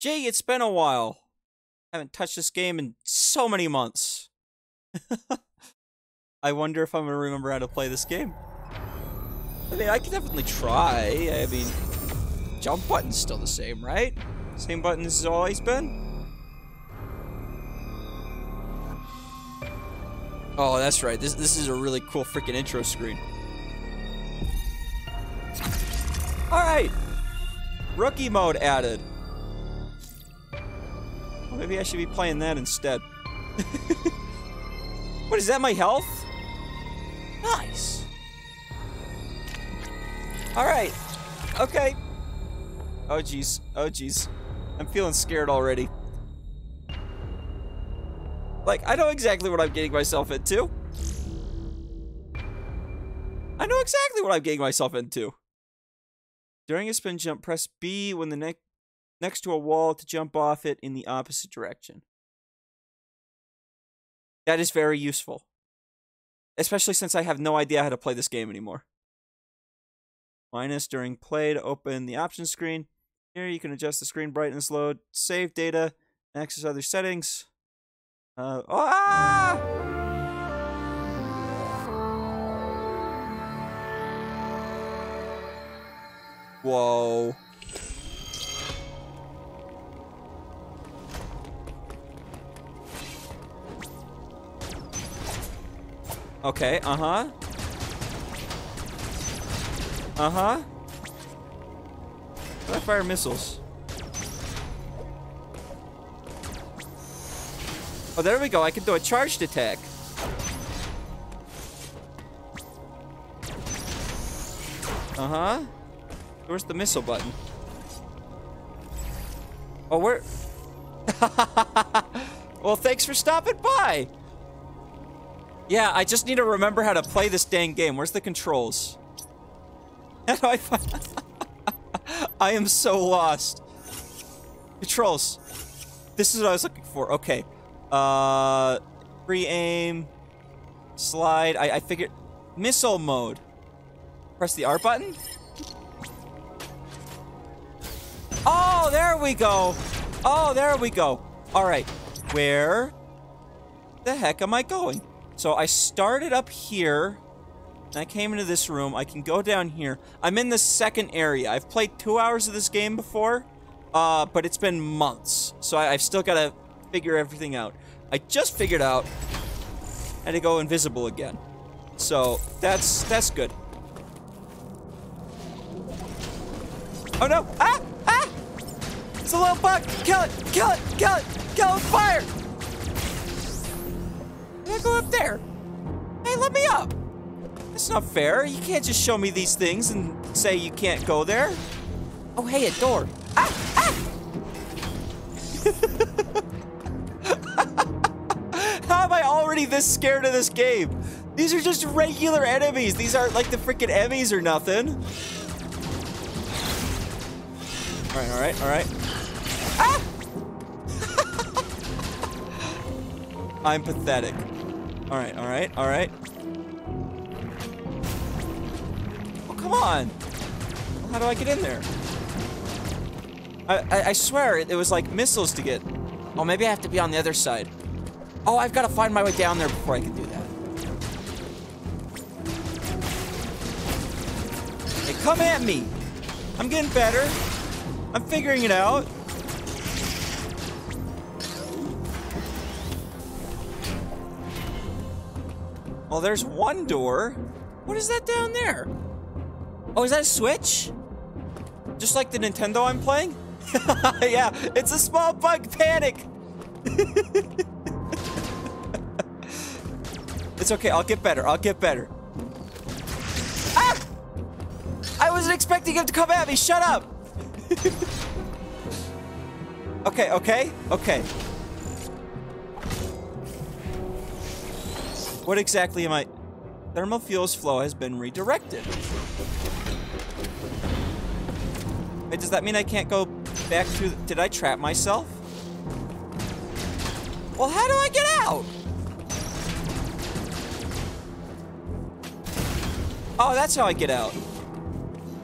Gee, it's been a while. Haven't touched this game in so many months. I wonder if I'm gonna remember how to play this game. I mean, I can definitely try. I mean, jump button's still the same, right? Same button as always been. Oh, that's right. This this is a really cool freaking intro screen. All right, rookie mode added. Well, maybe I should be playing that instead. what is that? My health? Nice. All right. Okay. Oh jeez. Oh jeez. I'm feeling scared already. Like, I know exactly what I'm getting myself into. I know exactly what I'm getting myself into. During a spin jump, press B when the ne next to a wall to jump off it in the opposite direction. That is very useful. Especially since I have no idea how to play this game anymore. Minus during play to open the options screen. Here you can adjust the screen brightness load, save data, access other settings. Uh, ah! Whoa. Okay, uh-huh. Uh-huh. I fire missiles? Oh, there we go. I can do a charged attack. Uh-huh. Where's the missile button? Oh, where? well, thanks for stopping by. Yeah, I just need to remember how to play this dang game. Where's the controls? How do I find... I am so lost. Controls. This is what I was looking for. Okay. Uh, free aim. Slide. I, I figured... Missile mode. Press the R button? Oh, there we go. Oh, there we go. All right. Where the heck am I going? So I started up here. I came into this room. I can go down here. I'm in the second area. I've played two hours of this game before. Uh, but it's been months. So I, I've still got to figure everything out. I just figured out how to go invisible again. So that's that's good. Oh no! Ah! Ah! It's a little bug! Kill it! Kill it! Kill it! Kill it! Fire! I go up there? Hey, let me up! That's not fair. You can't just show me these things and say you can't go there. Oh, hey, a door. Ah! Ah! How am I already this scared of this game? These are just regular enemies. These aren't like the freaking Emmys or nothing. All right, all right, all right. Ah! I'm pathetic. All right, all right, all right. Oh, come on. How do I get in there? I, I, I swear it, it was like missiles to get. Oh, maybe I have to be on the other side. Oh, I've got to find my way down there before I can do that. Hey, come at me. I'm getting better. I'm figuring it out. Well, there's one door. What is that down there? Oh, is that a switch? Just like the Nintendo I'm playing? yeah, it's a small bug panic. it's okay, I'll get better, I'll get better. Ah! I wasn't expecting him to come at me, shut up! okay, okay, okay. What exactly am I... Thermal fuel's flow has been redirected. Wait, does that mean I can't go back through... Did I trap myself? Well, how do I get out? Oh, that's how I get out.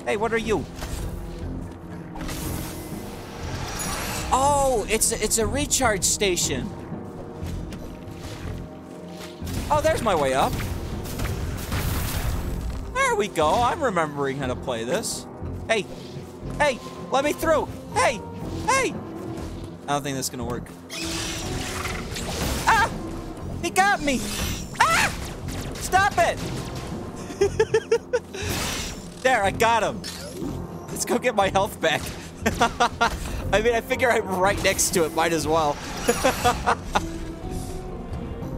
Hey, what are you? Oh, it's it's a recharge station. Oh, there's my way up. There we go. I'm remembering how to play this. Hey, hey, let me through. Hey, hey. I don't think that's gonna work. Ah! He got me! Ah! Stop it! there, I got him. Let's go get my health back. I mean, I figure I'm right next to it. Might as well.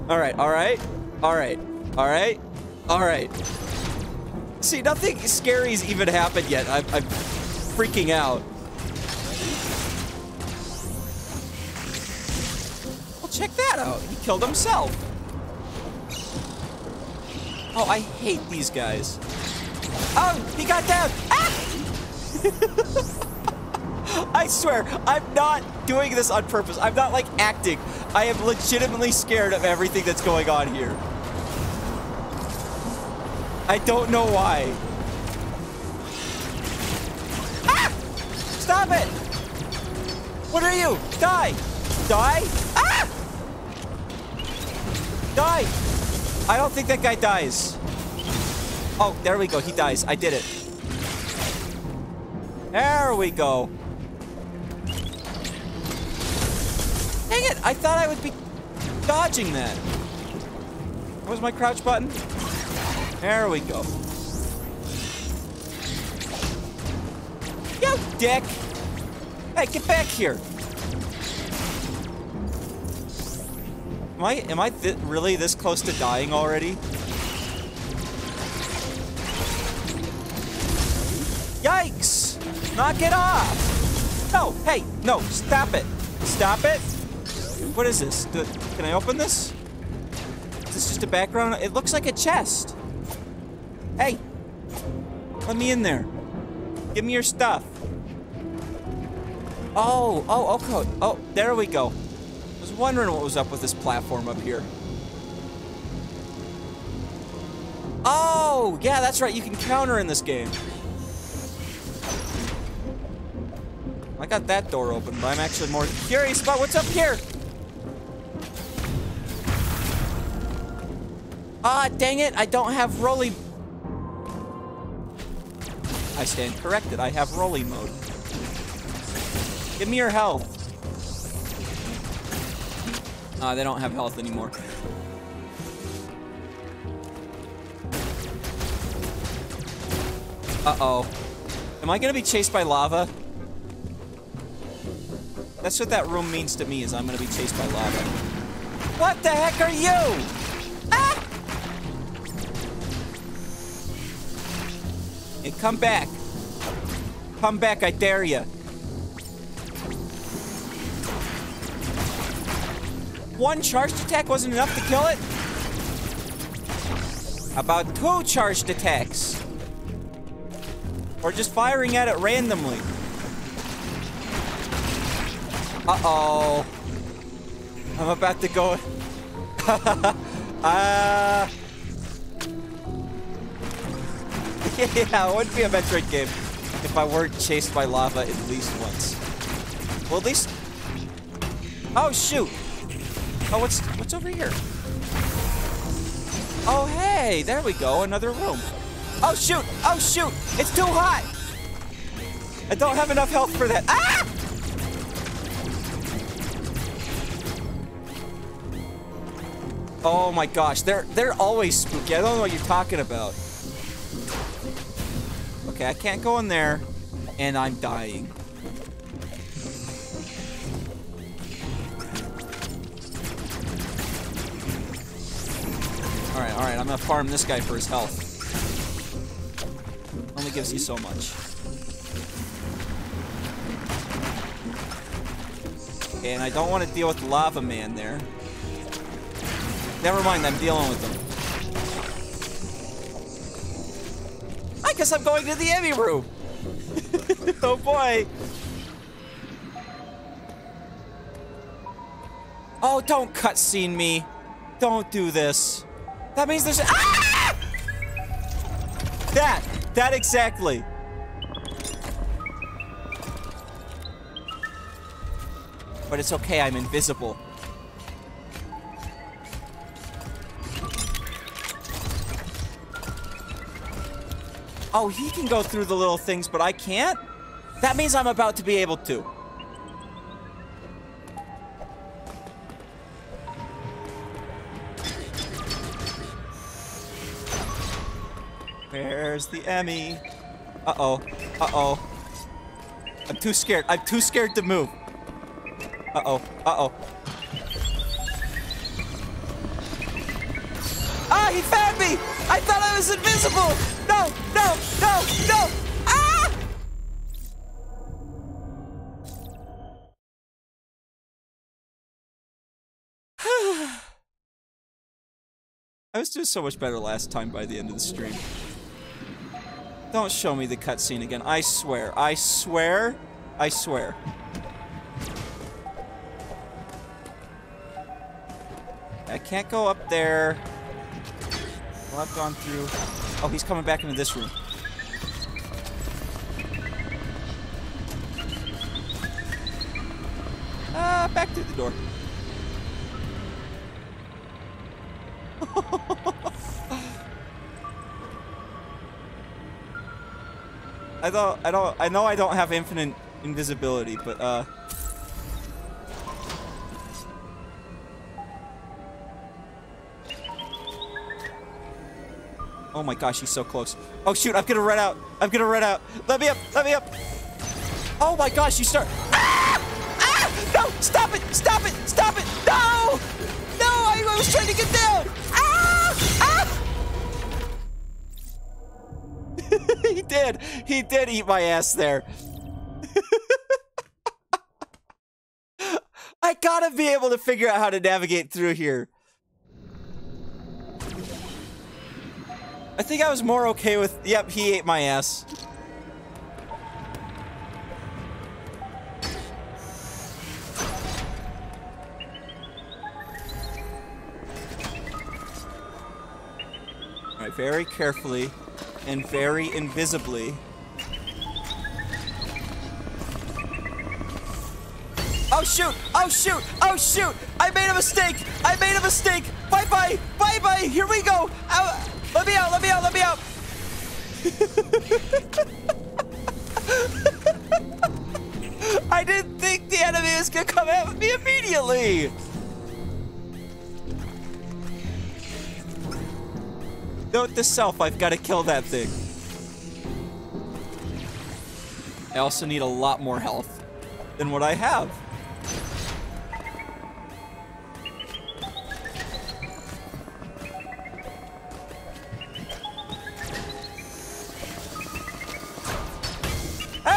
all right, all right, all right, all right, all right. See, nothing scary's even happened yet. I'm, I'm freaking out. Well, check that out. He killed himself. Oh, I hate these guys. Oh, he got down. Ah! I swear, I'm not doing this on purpose. I'm not like acting. I am legitimately scared of everything that's going on here. I don't know why. Ah! Stop it! What are you? Die! Die? Ah! Die! I don't think that guy dies. Oh, there we go. He dies. I did it. There we go. Dang it! I thought I would be dodging that. What was my crouch button? There we go. You dick! Hey, get back here! Am I am I th really this close to dying already? Yikes! Knock it off! No, hey, no, stop it! Stop it! What is this? The, can I open this? Is this just a background? It looks like a chest. Hey! Let me in there. Give me your stuff. Oh, oh, okay. Oh, there we go. I was wondering what was up with this platform up here. Oh, yeah, that's right. You can counter in this game. I got that door open, but I'm actually more curious about what's up here. Ah, dang it, I don't have rolly... I stand corrected, I have rolly mode. Give me your health. Ah, uh, they don't have health anymore. Uh-oh. Am I gonna be chased by lava? That's what that room means to me, is I'm gonna be chased by lava. What the heck are you? Ah! Hey, come back. Come back, I dare you. One charged attack wasn't enough to kill it? About two charged attacks. Or just firing at it randomly. Uh-oh. I'm about to go... uh... yeah, it wouldn't be a Metroid game if I weren't chased by lava at least once. Well, at least... Oh, shoot! Oh, what's what's over here? Oh, hey! There we go, another room. Oh, shoot! Oh, shoot! It's too hot! I don't have enough health for that. Ah! Oh my gosh, they're they're always spooky. I don't know what you're talking about. Okay, I can't go in there, and I'm dying. Alright, alright, I'm gonna farm this guy for his health. Only gives you so much. Okay, and I don't want to deal with lava man there. Never mind, I'm dealing with them. Guess I'm going to the Emmy room. oh boy. Oh, don't cutscene me. Don't do this. That means there's- ah! That! That exactly. But it's okay, I'm invisible. Oh, he can go through the little things, but I can't? That means I'm about to be able to. Where's the Emmy? Uh-oh. Uh-oh. I'm too scared. I'm too scared to move. Uh-oh. Uh-oh. Ah, he found me! I thought I was invisible! No, no, no, no! Ah! I was doing so much better last time by the end of the stream. Don't show me the cutscene again. I swear. I swear. I swear. I can't go up there. I've gone through. Oh, he's coming back into this room. Ah, back through the door. I don't, I don't, I know I don't have infinite invisibility, but, uh... Oh my gosh, he's so close. Oh shoot, I'm gonna run out. I'm gonna run out. Let me up, let me up. Oh my gosh, you start. Ah! Ah! No, stop it, stop it, stop it. No! No, I, I was trying to get down. Ah! Ah! he did. He did eat my ass there. I gotta be able to figure out how to navigate through here. I think I was more okay with, yep, he ate my ass. Alright, very carefully and very invisibly. Oh shoot! Oh shoot! Oh shoot! I made a mistake! I made a mistake! Bye bye! Bye bye! Here we go! Ow. Let me out! Let me out! Let me out! I didn't think the enemy was gonna come at me immediately! Note to self, I've got to kill that thing. I also need a lot more health than what I have.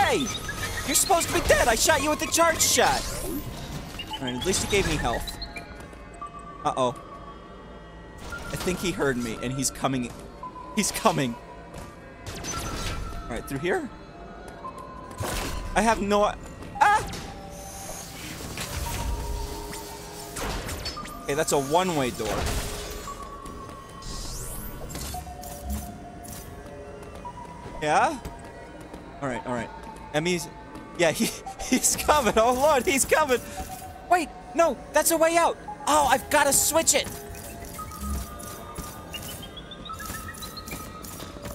Hey! You're supposed to be dead! I shot you with the charge shot! Alright, at least he gave me health. Uh-oh. I think he heard me, and he's coming. He's coming. Alright, through here? I have no... Ah! Okay, that's a one-way door. Yeah? Alright, alright. Emmy's... Yeah, he, he's coming. Oh, Lord, he's coming. Wait, no, that's a way out. Oh, I've got to switch it.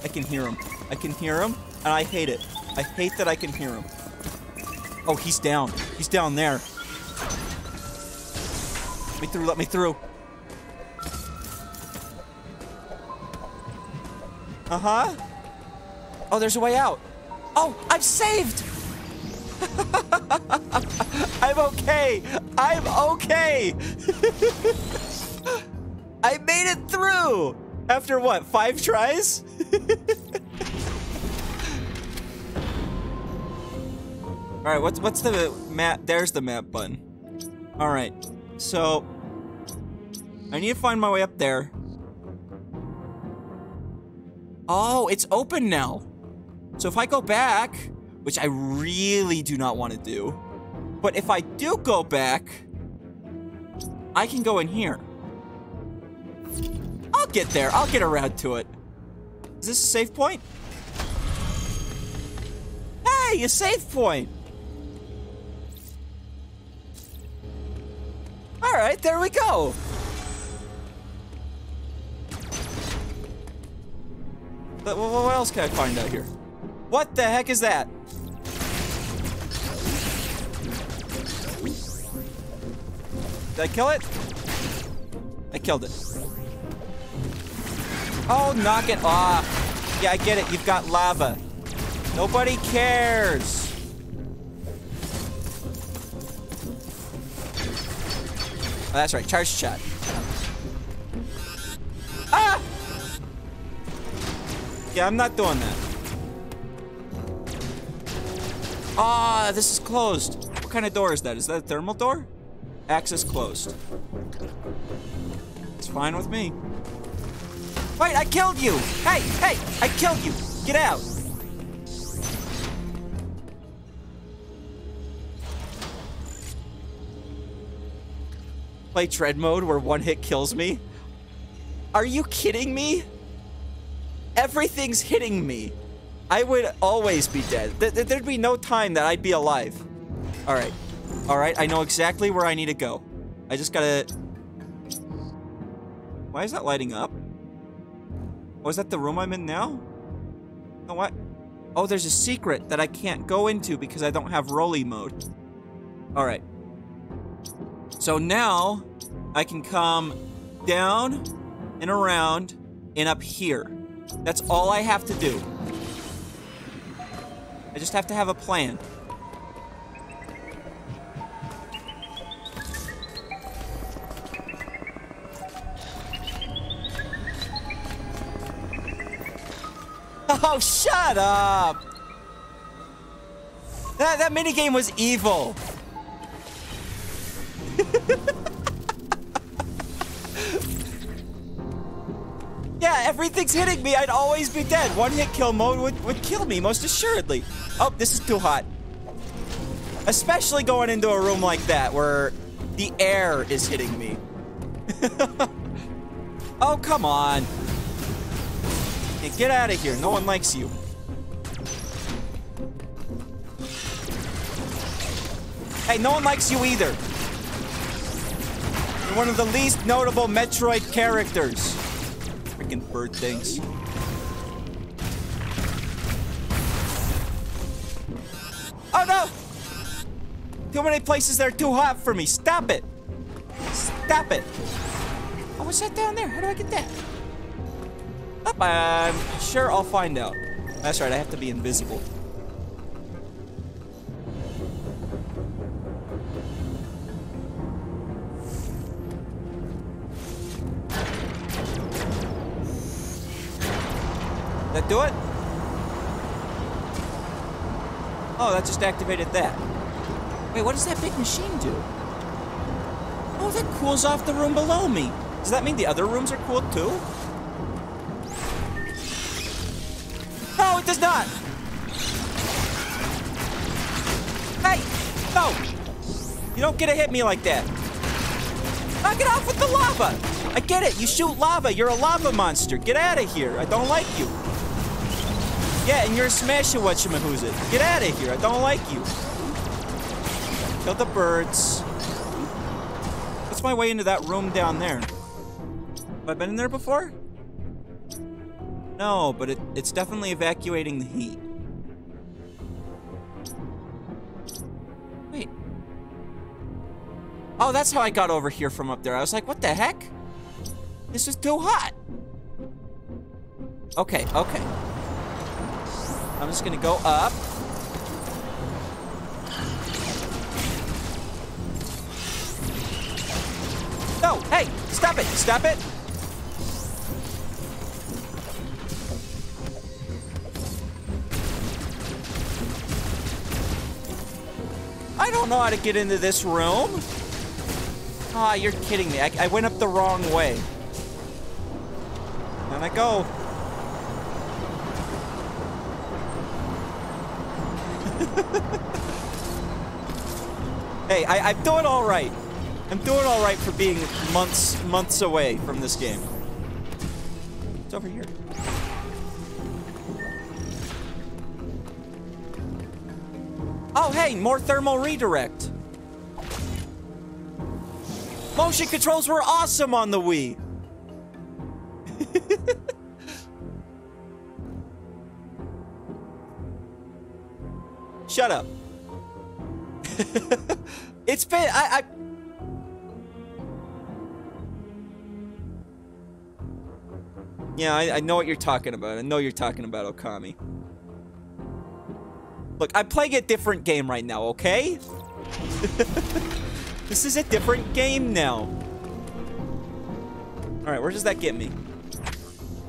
I can hear him. I can hear him, and I hate it. I hate that I can hear him. Oh, he's down. He's down there. Let me through, let me through. Uh-huh. Oh, there's a way out. Oh, I'm saved! I'm okay. I'm okay. I made it through. After what, five tries? All right, what's what's the map? There's the map button. All right, so I need to find my way up there. Oh, it's open now. So if I go back, which I really do not want to do, but if I do go back, I can go in here. I'll get there. I'll get around to it. Is this a safe point? Hey, a safe point! Alright, there we go. But what else can I find out here? What the heck is that? Did I kill it? I killed it. Oh, knock it off. Yeah, I get it. You've got lava. Nobody cares. Oh, that's right. Charge shot. Ah! Yeah, I'm not doing that. Ah, this is closed. What kind of door is that? Is that a thermal door? Access closed. It's fine with me. Wait, I killed you! Hey, hey, I killed you! Get out! Play Dread mode where one hit kills me? Are you kidding me? Everything's hitting me. I would always be dead. Th th there'd be no time that I'd be alive. All right. All right, I know exactly where I need to go. I just gotta... Why is that lighting up? Oh, is that the room I'm in now? No, what? Oh, there's a secret that I can't go into because I don't have rolly mode. All right. So now I can come down and around and up here. That's all I have to do. I just have to have a plan. Oh, shut up! That, that minigame was evil. Everything's hitting me. I'd always be dead. One hit kill mode would, would kill me, most assuredly. Oh, this is too hot. Especially going into a room like that where the air is hitting me. oh, come on. Hey, get out of here. No one likes you. Hey, no one likes you either. You're one of the least notable Metroid characters. Bird things. Oh no! Too many places that are too hot for me. Stop it! Stop it! Oh, what's that down there? How do I get that? Up, I'm sure I'll find out. That's right, I have to be invisible. Just activated that. Wait, what does that big machine do? Oh, that cools off the room below me. Does that mean the other rooms are cooled too? No, it does not! Hey! No! You don't get to hit me like that. Knock it off with the lava! I get it, you shoot lava, you're a lava monster. Get out of here, I don't like you. Yeah, and you're a smasher whatchamahoo's Get out of here, I don't like you. Kill the birds. What's my way into that room down there? Have I been in there before? No, but it, it's definitely evacuating the heat. Wait. Oh, that's how I got over here from up there. I was like, what the heck? This is too hot. Okay, okay. I'm just gonna go up. No, hey, stop it, stop it. I don't know how to get into this room. Ah, oh, you're kidding me. I, I went up the wrong way. And I go. hey, I, I'm doing all right. I'm doing all right for being months months away from this game. It's over here. Oh, hey, more thermal redirect. Motion controls were awesome on the Wii. Shut up. it's been I, I Yeah, I, I, know what you're talking about. I know you're talking about Okami. Look, I'm playing a different game right now, okay? this is a different game now. Alright, where does that get me?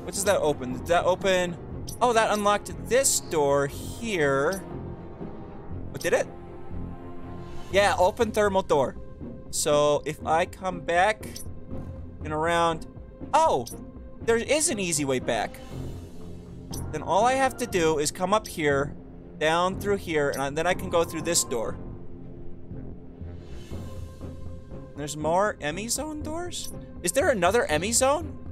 What does that open? Did that open? Oh, that unlocked this door here. Did it? Yeah, open thermal door. So if I come back and around... Oh, there is an easy way back. Then all I have to do is come up here, down through here, and then I can go through this door. There's more Emmy Zone doors? Is there another Emmy Zone?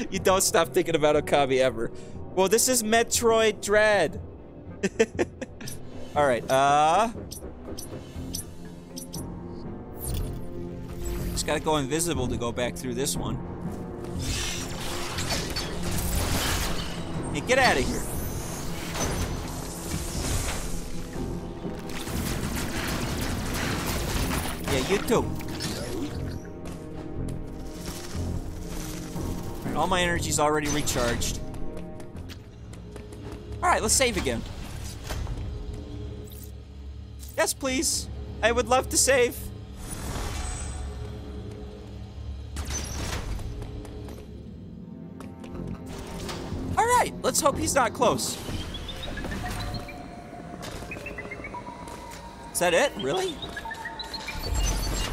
you don't stop thinking about Okami ever. Well, this is Metroid Dread. Alright, uh... Just gotta go invisible to go back through this one. Hey, get out of here. Yeah, you too. Right, all my energy's already recharged. Alright, let's save again. Yes, please. I would love to save. Alright, let's hope he's not close. Is that it? Really?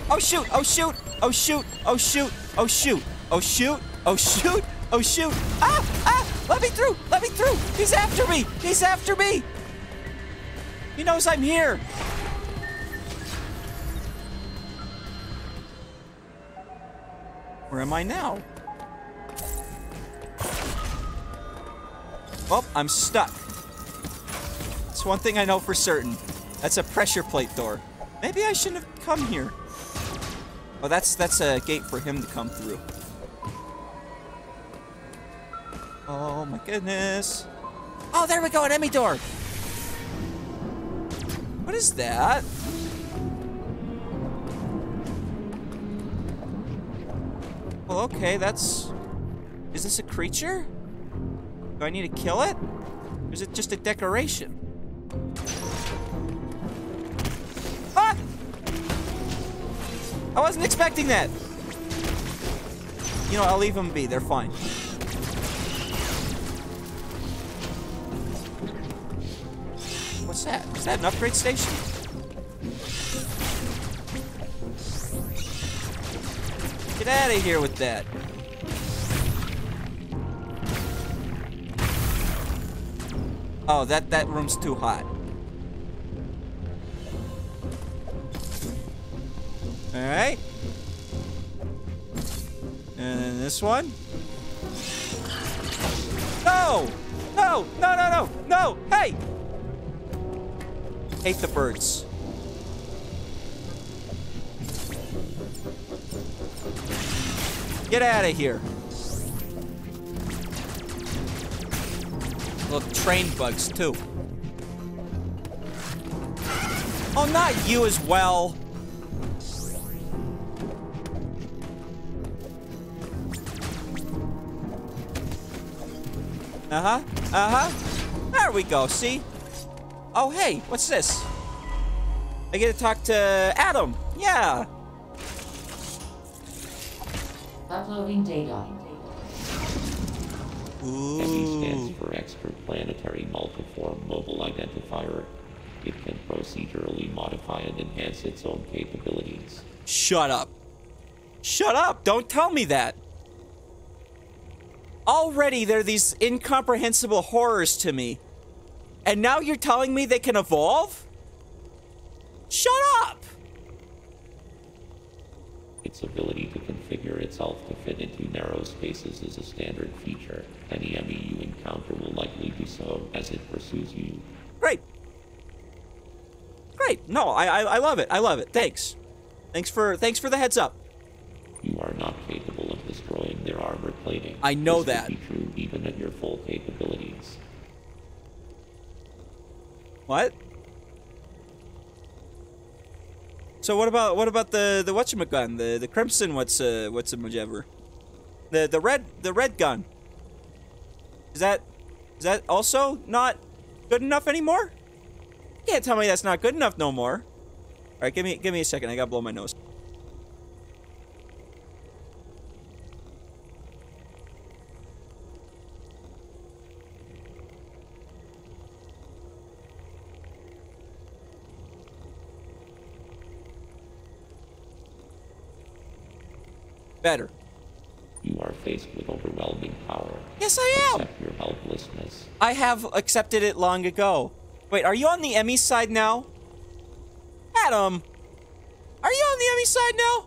Oh shoot! Oh shoot! Oh shoot! Oh shoot! Oh shoot! Oh shoot! Oh shoot! Oh shoot! Ah! Ah! Let me through! Let me through! He's after me! He's after me! He knows I'm here! Where am I now? Oh, I'm stuck. It's one thing I know for certain. That's a pressure plate door. Maybe I shouldn't have come here. Oh, that's that's a gate for him to come through. Oh my goodness. Oh, there we go, an Emmy door. What is that? Well, okay, that's... Is this a creature? Do I need to kill it? Or is it just a decoration? Ah! I wasn't expecting that. You know, I'll leave them be. They're fine. That? Is that an upgrade station? Get out of here with that. Oh, that, that room's too hot. Alright. And then this one. No! No! No, no, no! No! Hey! Hate the birds. Get out of here. Look, train bugs too. Oh, not you as well. Uh-huh. Uh-huh. There we go, see? Oh, hey, what's this? I get to talk to Adam. Yeah. Uploading data. Ooh. E.M.M.I. stands for Extraplanetary Multiform Mobile Identifier. It can procedurally modify and enhance its own capabilities. Shut up. Shut up. Don't tell me that. Already they're these incomprehensible horrors to me. And now you're telling me they can evolve? Shut up! Its ability to configure itself to fit into narrow spaces is a standard feature. Any E.M.M.I. you encounter will likely do so as it pursues you. Great. great. No, I, I I love it. I love it. Thanks. Thanks for thanks for the heads up. You are not capable of destroying their armor plating. I know this that. Be true even at your full capabilities. What? So what about what about the the whatchamacgun, the the crimson what's uh what's a whichever? The the red the red gun. Is that is that also not good enough anymore? You can't tell me that's not good enough no more. All right, give me give me a second. I gotta blow my nose. Better. You are faced with overwhelming power. Yes, I am. Accept your helplessness. I have accepted it long ago. Wait, are you on the Emmy side now? Adam, are you on the Emmy side now?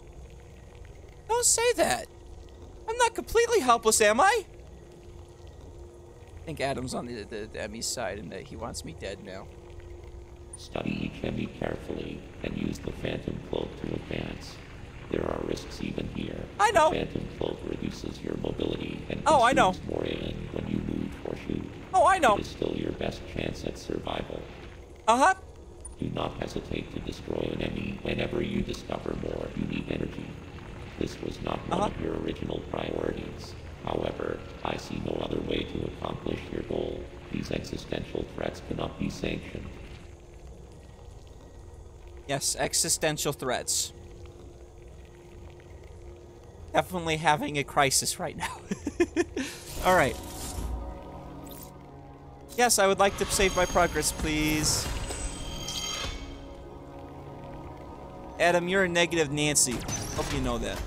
Don't say that. I'm not completely helpless, am I? I think Adam's on the, the, the Emmy side and that he wants me dead now. Study each enemy carefully and use the Phantom Cloak to advance. There are risks even here. I know. The Phantom Cloak reduces your mobility and Oh, I know. more when you move or shoot. Oh, I know. It is still your best chance at survival. Uh huh. Do not hesitate to destroy an enemy whenever you discover more you need energy. This was not one Uh-huh. of your original priorities. However, I see no other way to accomplish your goal. These existential threats cannot be sanctioned. Yes, existential threats. Definitely having a crisis right now. All right. Yes, I would like to save my progress, please. Adam, you're a negative Nancy. Hope you know that.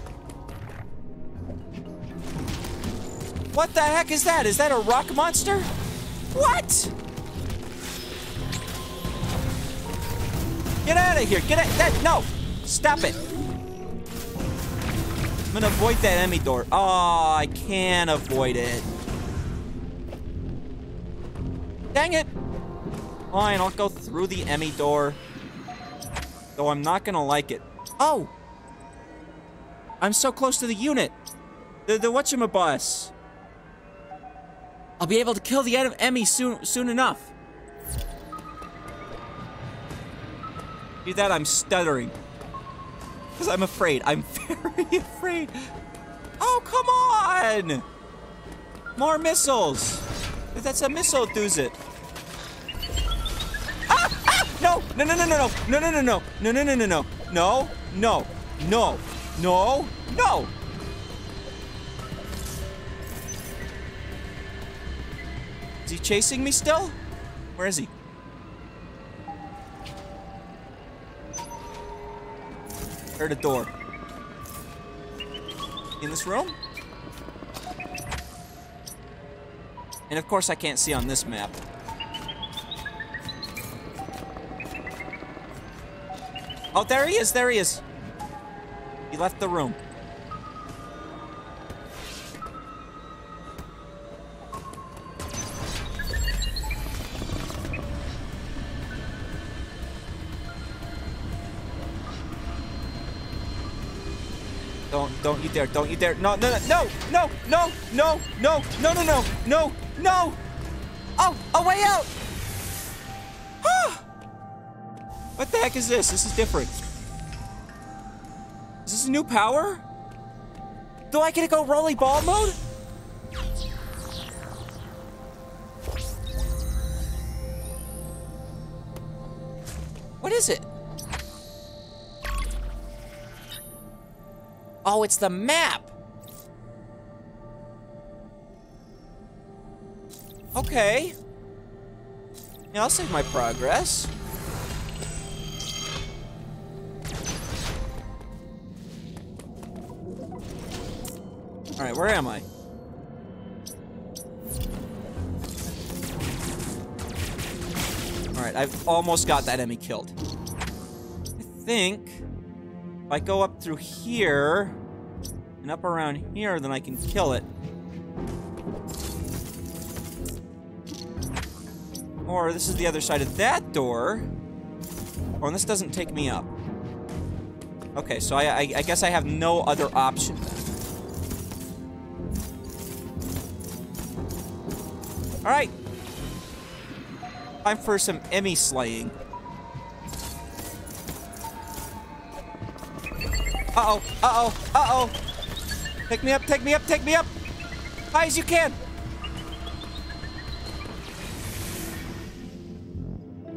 What the heck is that? Is that a rock monster? What? Get out of here! Get out! That no! Stop it! I'm gonna avoid that Emmy door. Oh, I can't avoid it. Dang it! Fine, I'll go through the Emmy door. Though I'm not gonna like it. Oh! I'm so close to the unit. The the whatchamabus. I'll be able to kill the Em- Emmy soon soon enough. Do that, I'm stuttering. Because I'm afraid. I'm very afraid. Oh, come on! More missiles. That's a missile, does it? Ah! Ah! No! No, no, no, no, no, no, no, no, no, no, no, no, no, no, no, no, no, no, no! Is he chasing me still? Where is he? Heard a door. In this room? And of course I can't see on this map. Oh, there he is, there he is. He left the room. Don't, don't you dare, don't you dare. No, no, no, no, no, no, no, no, no, no, no, no. Oh, a way out. Ah. What the heck is this? This is different. Is this a new power? Do I get to go rolly ball mode? What is it? Oh, it's the map. Okay. Yeah, I'll save my progress. All right, where am I? All right, I've almost got that enemy killed. I think if I go up through here and up around here, then I can kill it. Or this is the other side of that door. Oh, and this doesn't take me up. Okay, so I, I, I guess I have no other option then. Alright. Time for some Emmy slaying. Uh-oh, uh-oh, uh-oh. Take me up, take me up, take me up. High as you can.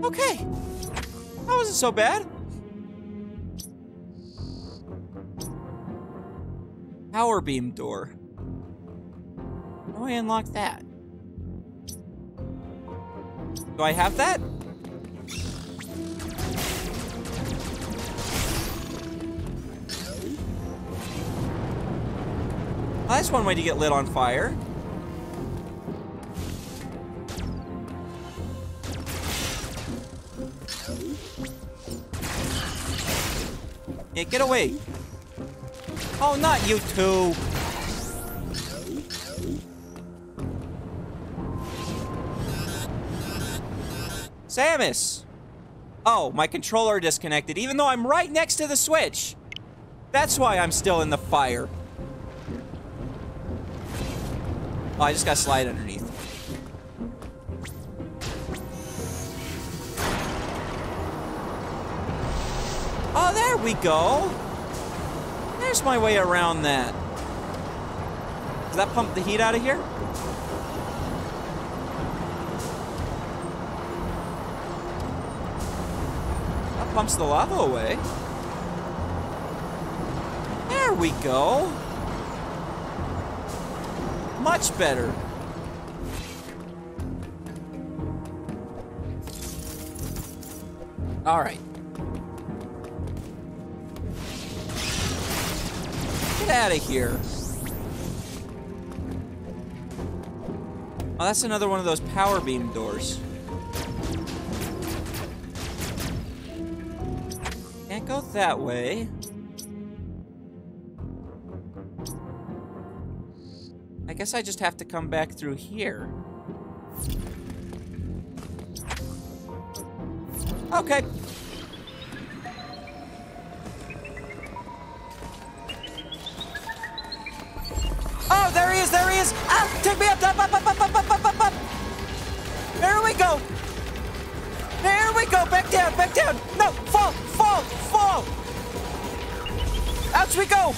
Okay. That wasn't so bad. Power beam door. How do I unlock that? Do I have that? That's one way to get lit on fire. Yeah, get away. Oh, not you two. Samus! Oh, my controller disconnected, even though I'm right next to the switch. That's why I'm still in the fire. Oh, I just got slide underneath. Oh, there we go. There's my way around that. Does that pump the heat out of here? That pumps the lava away. There we go. Much better. All right. Get out of here. Oh, that's another one of those power beam doors. Can't go that way. Guess I just have to come back through here. Okay. Oh, there he is, there he is! Ah, take me up, up, up, up, up, up, up, up, up! There we go! There we go, back down, back down! No, fall, fall, fall! Out we go!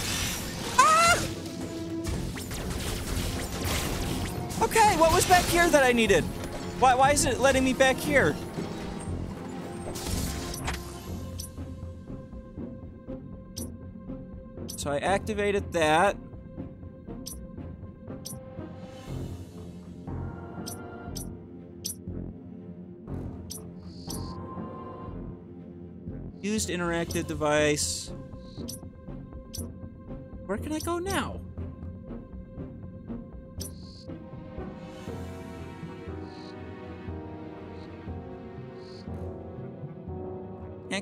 Okay, what was back here that I needed? Why, why is it letting me back here? So I activated that. Used interactive device. Where can I go now?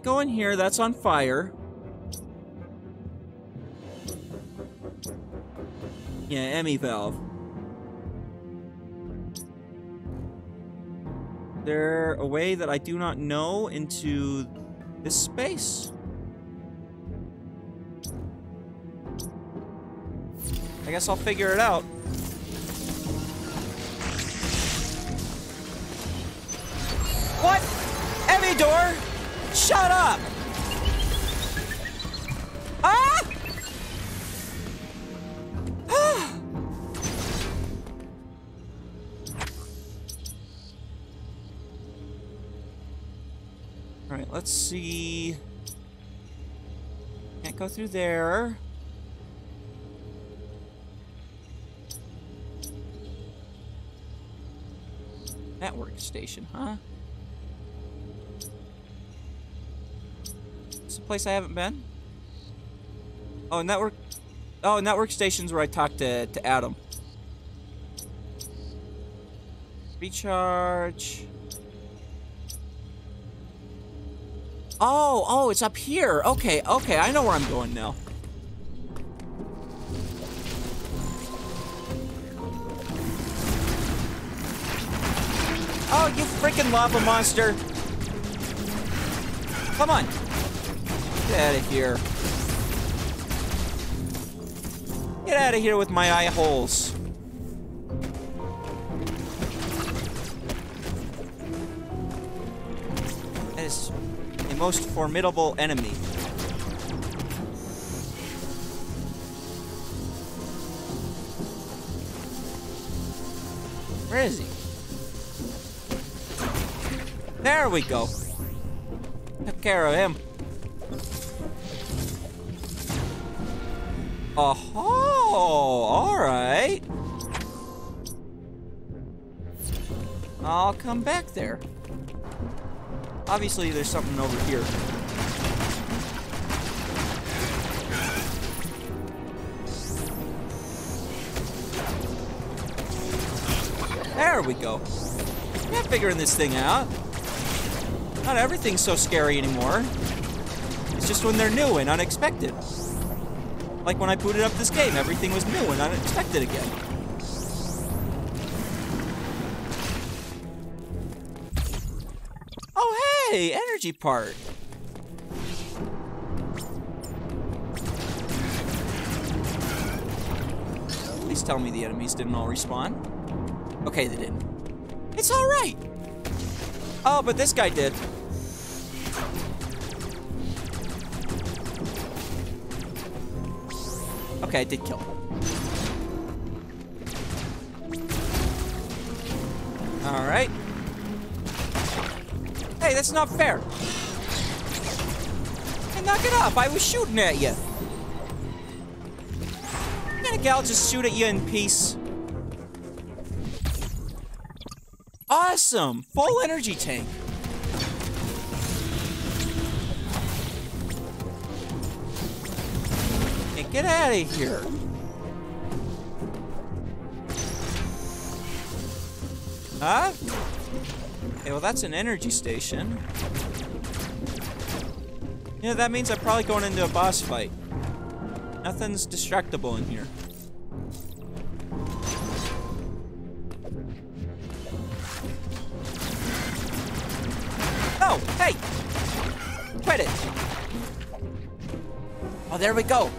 Go in here, that's on fire. Yeah, E.M.M.I valve. There a way that I do not know into this space? I guess I'll figure it out. What? E.M.M.I door? Shut up! Ah! Alright, let's see. Can't go through there. Network station, huh? Place I haven't been. Oh, network. Oh, network station's where I talked to to Adam. Recharge. Oh, oh, it's up here. Okay, okay, I know where I'm going now. Oh, you freaking lava monster. Come on. Get out of here. Get out of here with my eye holes. That is the most formidable enemy. Where is he? There we go. Took care of him. Oh, all right. I'll come back there. Obviously, there's something over here. There we go. Yeah, figuring this thing out. Not everything's so scary anymore. It's just when they're new and unexpected. Like when I booted up this game, everything was new and unexpected again. Oh, hey, energy part. Please tell me the enemies didn't all respawn. Okay, they didn't. It's all right. Oh, but this guy did. Okay, I did kill him. All right. Hey, that's not fair. Hey, knock it off. I was shooting at you. Can a gal just shoot at you in peace? Awesome! Full energy tank. Out of here. Huh? Well that's an energy station. Yeah, that means I'm probably going into a boss fight. Nothing's destructible in here. Oh, hey! Quit it! Oh, there we go.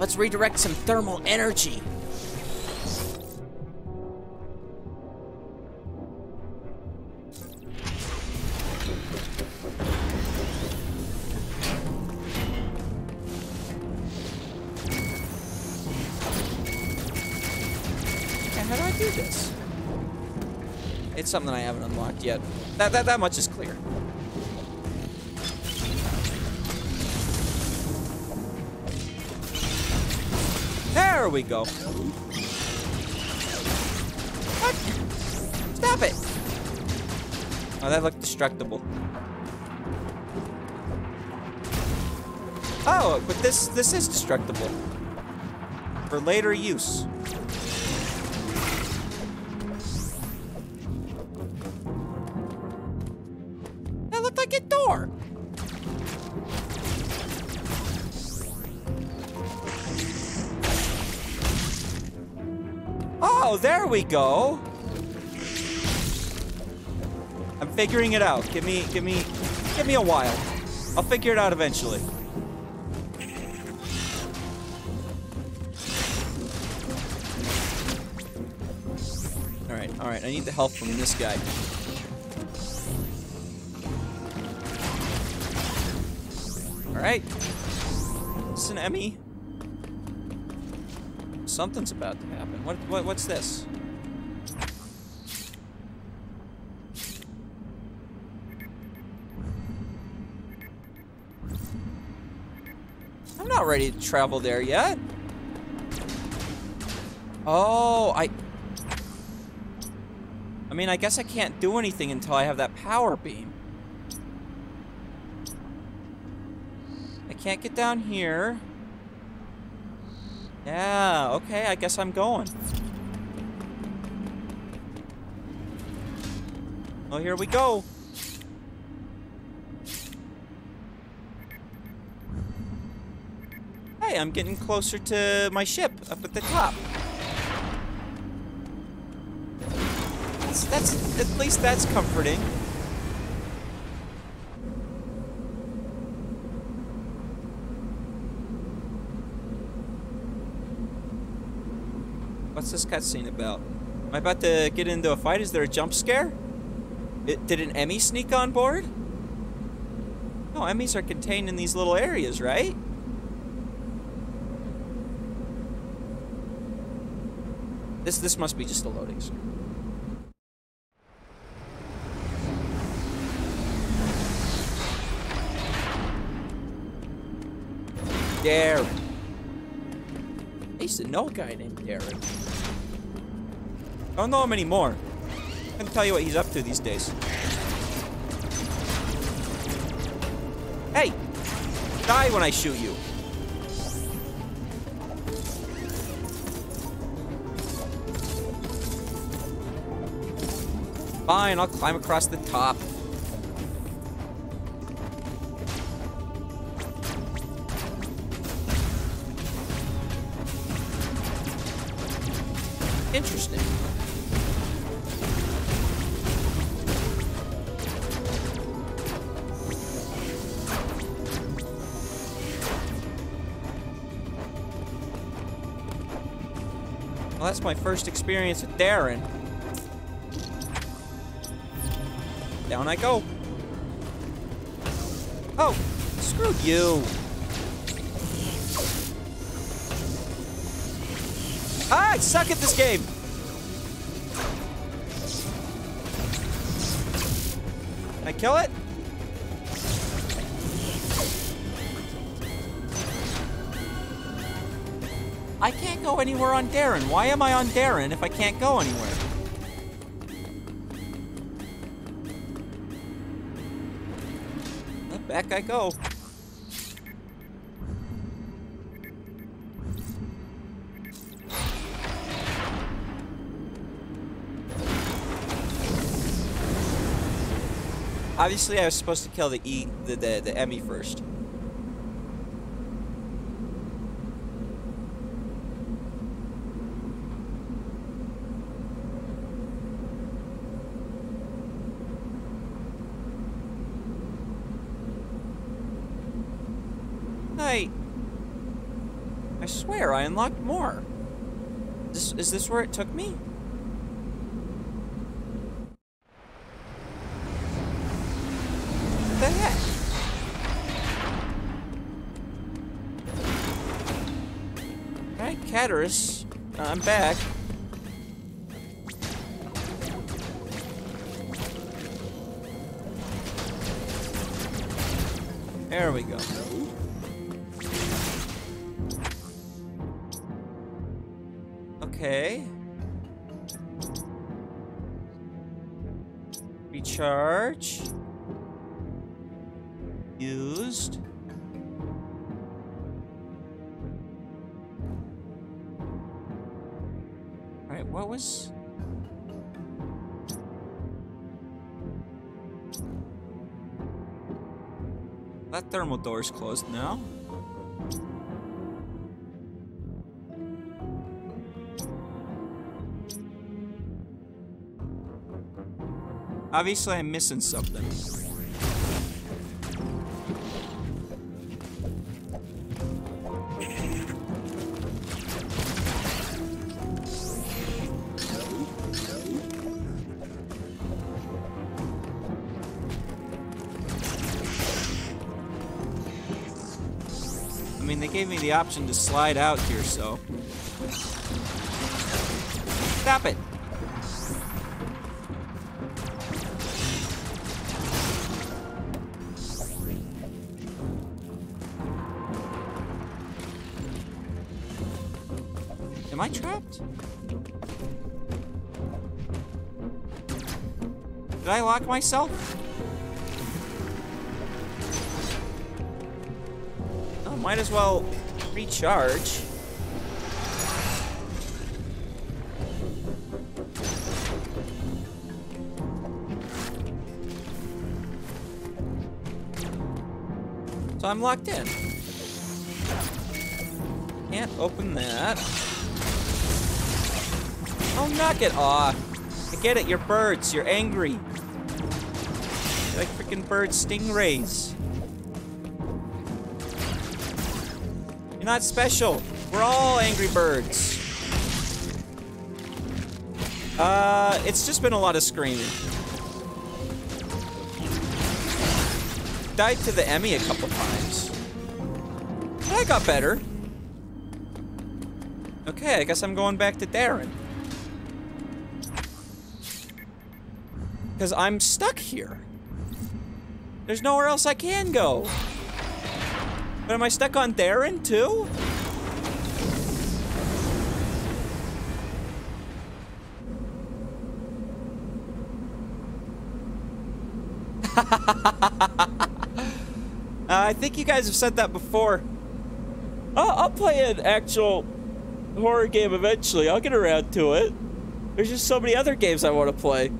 Let's redirect some thermal energy. How do I do this? It's something I haven't unlocked yet. That, that, that much is clear. There we go. What? Stop it! Oh, that looked destructible. Oh, but this this is destructible. For later use. We go. I'm figuring it out. Give me, give me, give me a while. I'll figure it out eventually. All right, all right. I need the help from this guy. All right. It's an E.M.M.I. Something's about to happen. What, what what's this? I'm not ready to travel there yet. Oh, I I mean, I guess I can't do anything until I have that power beam. I can't get down here. Yeah, okay, I guess I'm going. Well, here we go. Hey, I'm getting closer to my ship up at the top. That's, that's at least that's comforting. What's this cutscene about? Am I about to get into a fight? Is there a jump scare? It, did an E.M.M.I sneak on board? No, E.M.M.Is are contained in these little areas, right? This this must be just a loading screen. Dairon. Used to know a guy named Darren. I don't know him anymore. I can tell you what he's up to these days. Hey! Die when I shoot you. Fine, I'll climb across the top. That's my first experience with Dairon. Down I go. Oh, screw you. Ah, I suck at this game. Can I kill it? Go anywhere on Dairon. Why am I on Dairon if I can't go anywhere? Back I go. Obviously, I was supposed to kill the E, the the, the E.M.M.I first. I... I swear I unlocked more. This, is this where it took me? What the heck? Alright, Cataris. Uh, I'm back. There we door's closed now. Obviously, I'm missing something. Option to slide out here, so... Stop it! Am I trapped? Did I lock myself? Oh, might as well recharge. So I'm locked in. Can't open that. Oh, knock it off. I get it, you're birds. You're angry. You're like freaking bird stingrays. Not special. We're all angry birds. Uh, it's just been a lot of screaming. Died to the E.M.M.I a couple times. But I got better. Okay, I guess I'm going back to Dairon. Because I'm stuck here. There's nowhere else I can go. But am I stuck on Dairon too? Uh, I think you guys have said that before. I'll, I'll play an actual horror game eventually. I'll get around to it. There's just so many other games I want to play.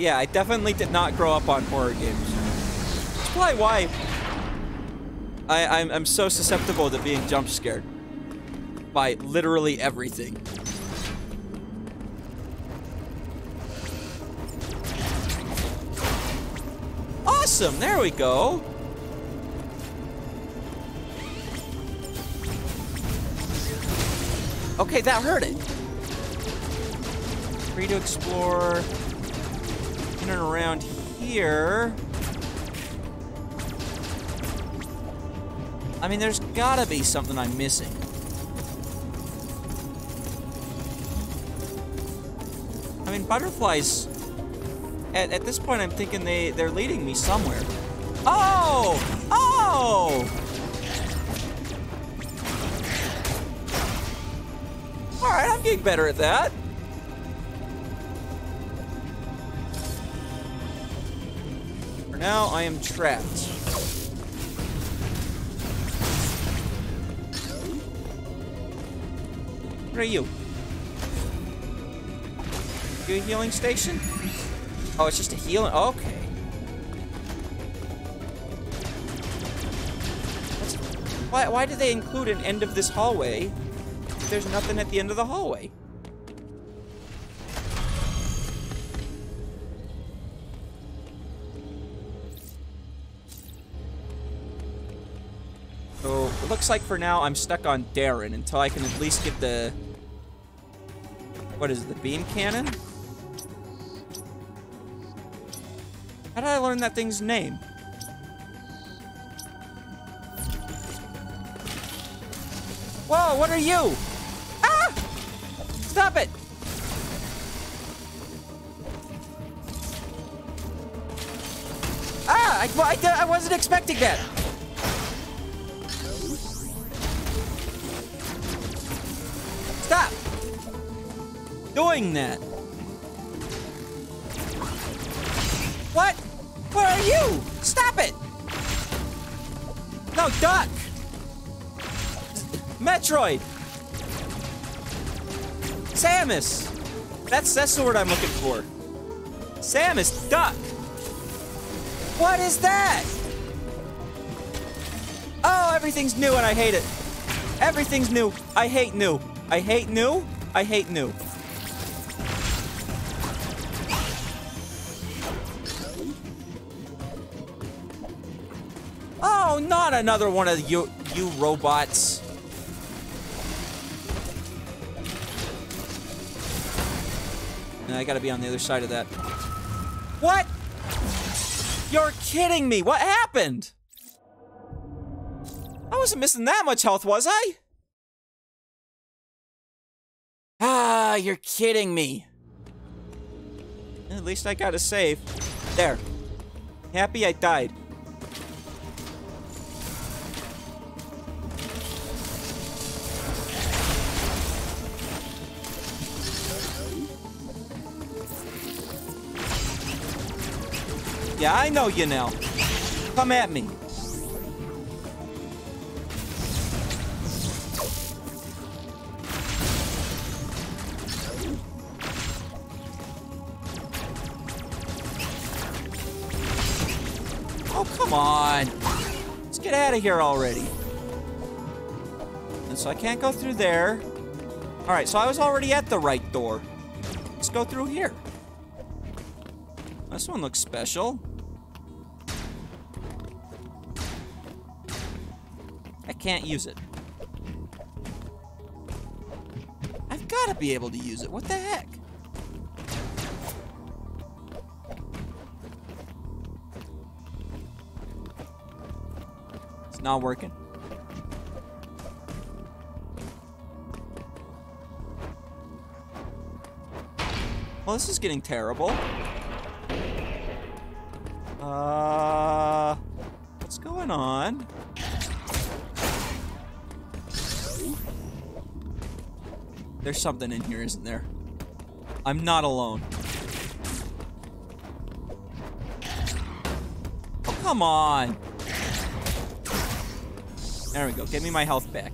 Yeah, I definitely did not grow up on horror games. That's probably why I, I'm, I'm so susceptible to being jump scared by literally everything. Awesome, there we go. Okay, that hurt it. Free to explore around here. I mean, there's gotta be something I'm missing. I mean, butterflies. At, at this point, I'm thinking they they're leading me somewhere. Oh! Oh! All right, I'm getting better at that. Now, I am trapped. What are you? You a healing station? Oh, it's just a healing. Okay. Why? Why did they include an end of this hallway? if There's nothing at the end of the hallway. Like for now I'm stuck on Dairon until I can at least get the what is it, the beam cannon? How did I learn that thing's name? Whoa, what are you? Ah! Stop it! Ah! I, I, I wasn't expecting that! Doing that. What? What are you? Stop it! No, duck! Metroid! Samus! That's that's the word I'm looking for. Samus, duck! What is that? Oh, everything's new and I hate it. Everything's new. I hate new. I hate new. I hate new. Not another one of you, you robots. And I gotta be on the other side of that. What? You're kidding me. What happened? I wasn't missing that much health, was I? Ah, you're kidding me. At least I got a save. There. Happy I died. Yeah, I know you now. Come at me. Oh, come on. Let's get out of here already. And so I can't go through there. All right, so I was already at the right door. Let's go through here. This one looks special. Can't use it. I've got to be able to use it. What the heck? It's not working. Well, this is getting terrible. Uh, what's going on? There's something in here, isn't there? I'm not alone. Oh, come on. There we go. Give me my health back.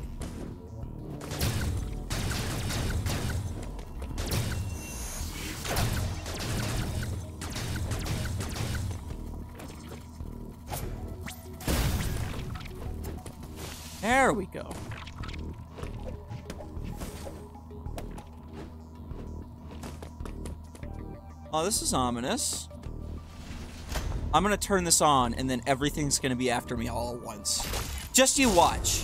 This is ominous. I'm gonna turn this on, and then everything's gonna be after me all at once. Just you watch.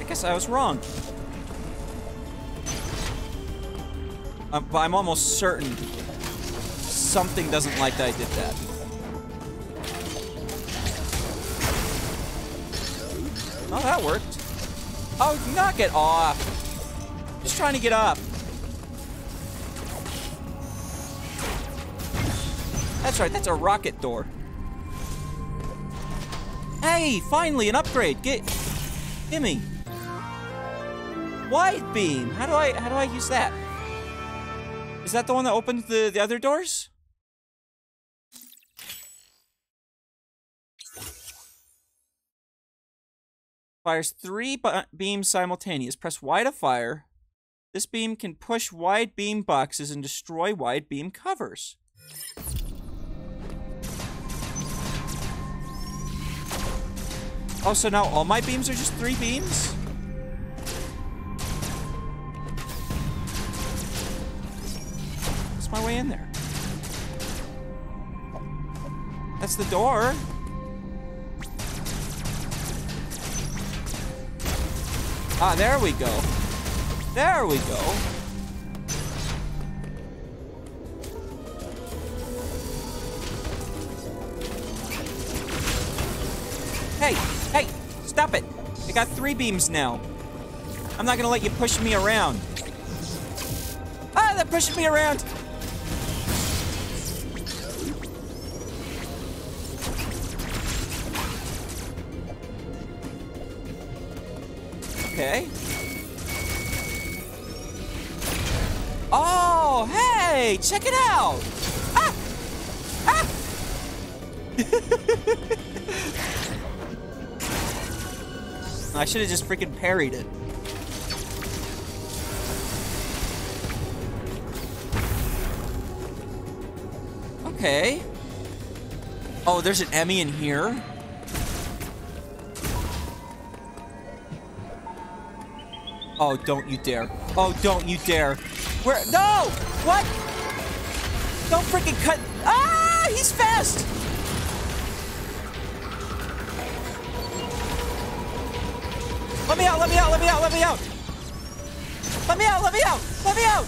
I guess I was wrong. Uh, but I'm almost certain something doesn't like that I did that. Oh, that worked. Oh, knock it off. Just trying to get up. That's right, that's a rocket door. Hey, finally, an upgrade. Get, gimme. Wide beam. How do I, how do I use that? Is that the one that opens the, the other doors? Fires three beams simultaneous. Press Y to fire. This beam can push wide beam boxes and destroy wide beam covers. Oh, so now all my beams are just three beams? What's my way in there? That's the door. Ah, there we go. There we go. Hey, hey, stop it. I got three beams now. I'm not gonna let you push me around. Ah, they're pushing me around. Okay. Oh, hey, check it out. Ah! Ah! I should have just freaking parried it. Okay. Oh, there's an E.M.M.I in here. Oh, don't you dare. Oh, don't you dare. Where? No! What? Don't freaking cut. Ah! He's fast! Let me out, let me out, let me out, let me out! Let me out, let me out, let me out!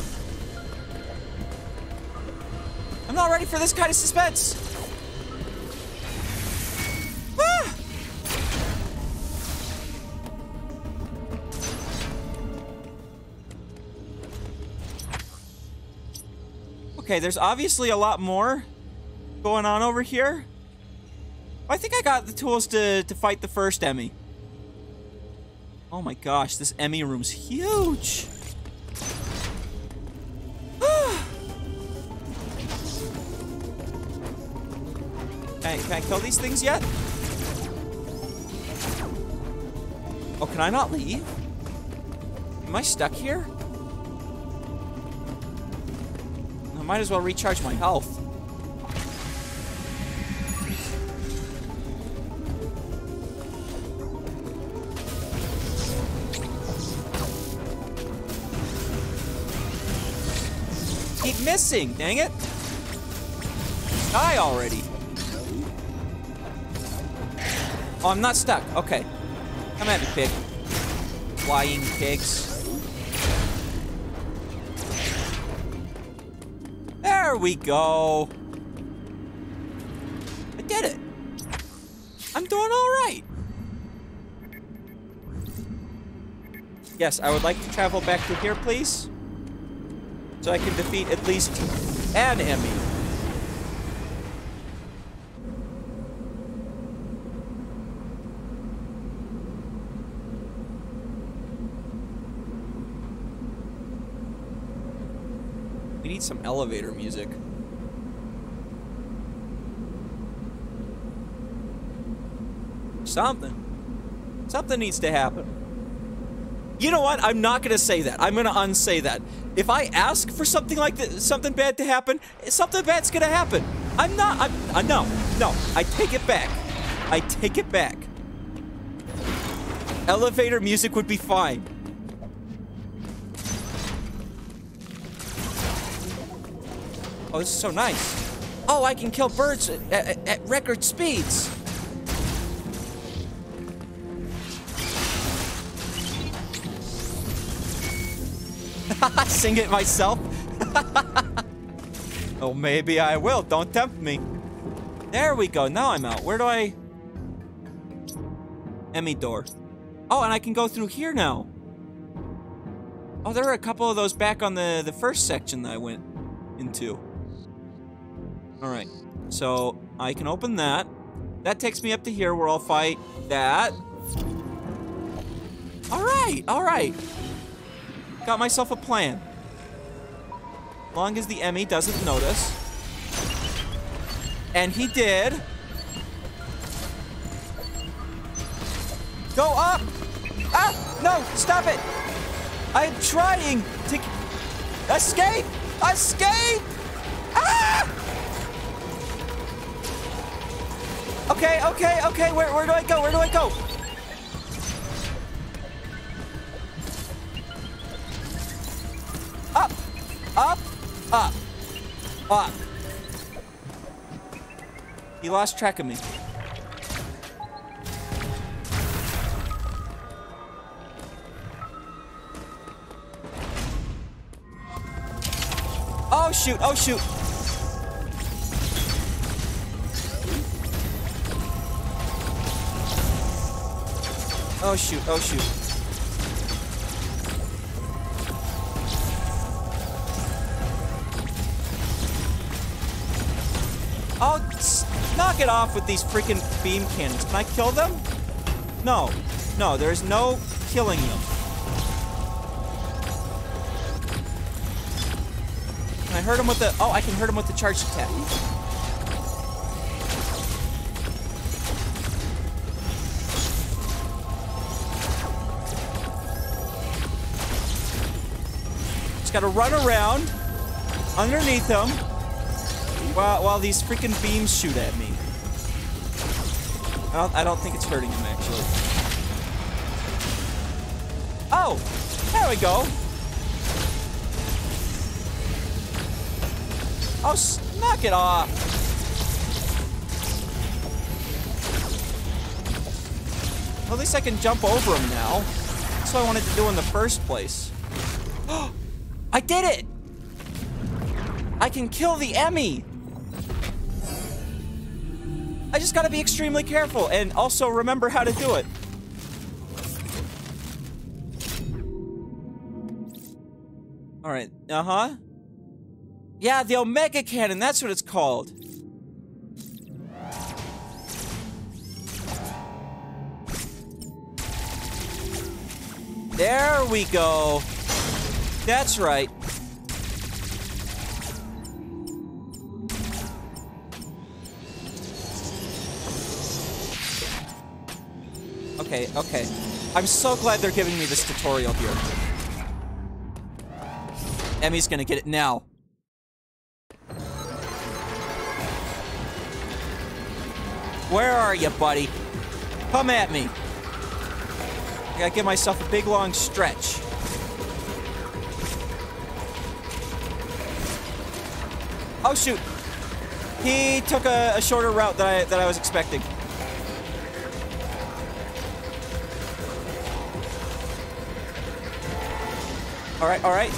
I'm not ready for this kind of suspense. Okay, there's obviously a lot more going on over here. I think I got the tools to, to fight the first E.M.M.I. Oh my gosh, this E.M.M.I room's huge. Can I, can I kill these things yet? Oh, can I not leave? Am I stuck here? Might as well recharge my health. keep missing. Dang it. Die already. Oh, I'm not stuck. Okay. Come at me, pig. Flying pigs. We go. I did it. I'm doing all right. Yes, I would like to travel back to here, please. So I can defeat at least an Emmy. Some elevator music. Something. Something needs to happen. You know what? I'm not gonna say that. I'm gonna unsay that. If I ask for something like that, something bad to happen, something bad's gonna happen. I'm not. I'm. Uh, no. No. I take it back. I take it back. Elevator music would be fine. Oh, this is so nice. Oh, I can kill birds at, at, at record speeds. Sing it myself. oh, maybe I will. Don't tempt me. There we go. Now I'm out. Where do I... E.M.M.I door. Oh, and I can go through here now. Oh, there are a couple of those back on the, the first section that I went into. Alright. So, I can open that. That takes me up to here where I'll fight that. Alright, alright. Got myself a plan. Long as the E.M.M.I doesn't notice. And he did. Go up! Ah! No! Stop it! I'm trying to escape! Escape! Ah! Okay, okay, okay. Where, where do I go? Where do I go? Up! Up! Up! Up! He lost track of me. Oh shoot, oh shoot. Oh shoot, oh shoot. Oh, knock it off with these freaking beam cannons. Can I kill them? No. No, there's no killing them. Can I hurt him with the... Oh, I can hurt him with the charge attack. Gotta run around underneath them while, while these freaking beams shoot at me. I don't, I don't think it's hurting him, actually. Oh! There we go! Oh, knock it off! Well, at least I can jump over him now. That's what I wanted to do in the first place. Oh, I did it! I can kill the E.M.M.I! I just gotta be extremely careful and also remember how to do it. Alright, uh-huh. Yeah, the Omega Cannon, that's what it's called. There we go. That's right. Okay, okay. I'm so glad they're giving me this tutorial here. E.M.M.I's gonna get it now. Where are you, buddy? Come at me. I gotta give myself a big long stretch. Oh shoot! He took a, a shorter route than I that I was expecting. All right, all right.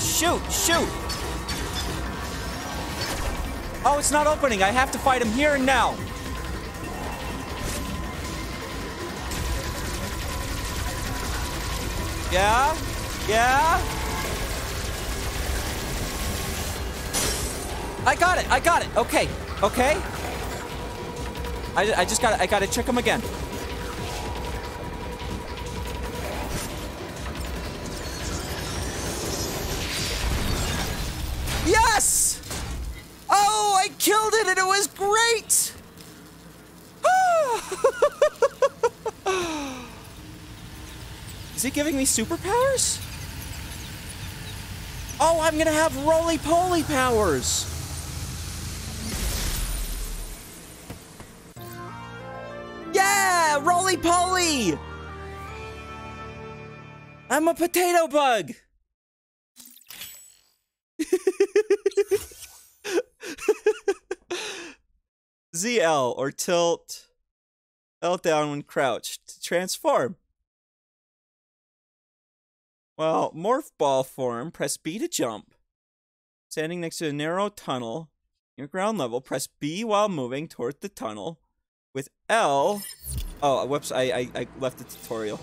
Shoot, shoot. Oh, it's not opening. I have to fight him here and now. Yeah? Yeah? I got it. I got it. Okay. Okay. I, I just got I got to check him again. Yes! Oh, I killed it and it was great! Is it giving me superpowers? Oh, I'm gonna have roly-poly powers! Yeah! Roly-poly! I'm a potato bug! ZL or tilt L down when crouched to transform. Well, morph ball form, press B to jump. Standing next to a narrow tunnel near ground level, press B while moving toward the tunnel. With L, oh, whoops, I, I, I left the tutorial.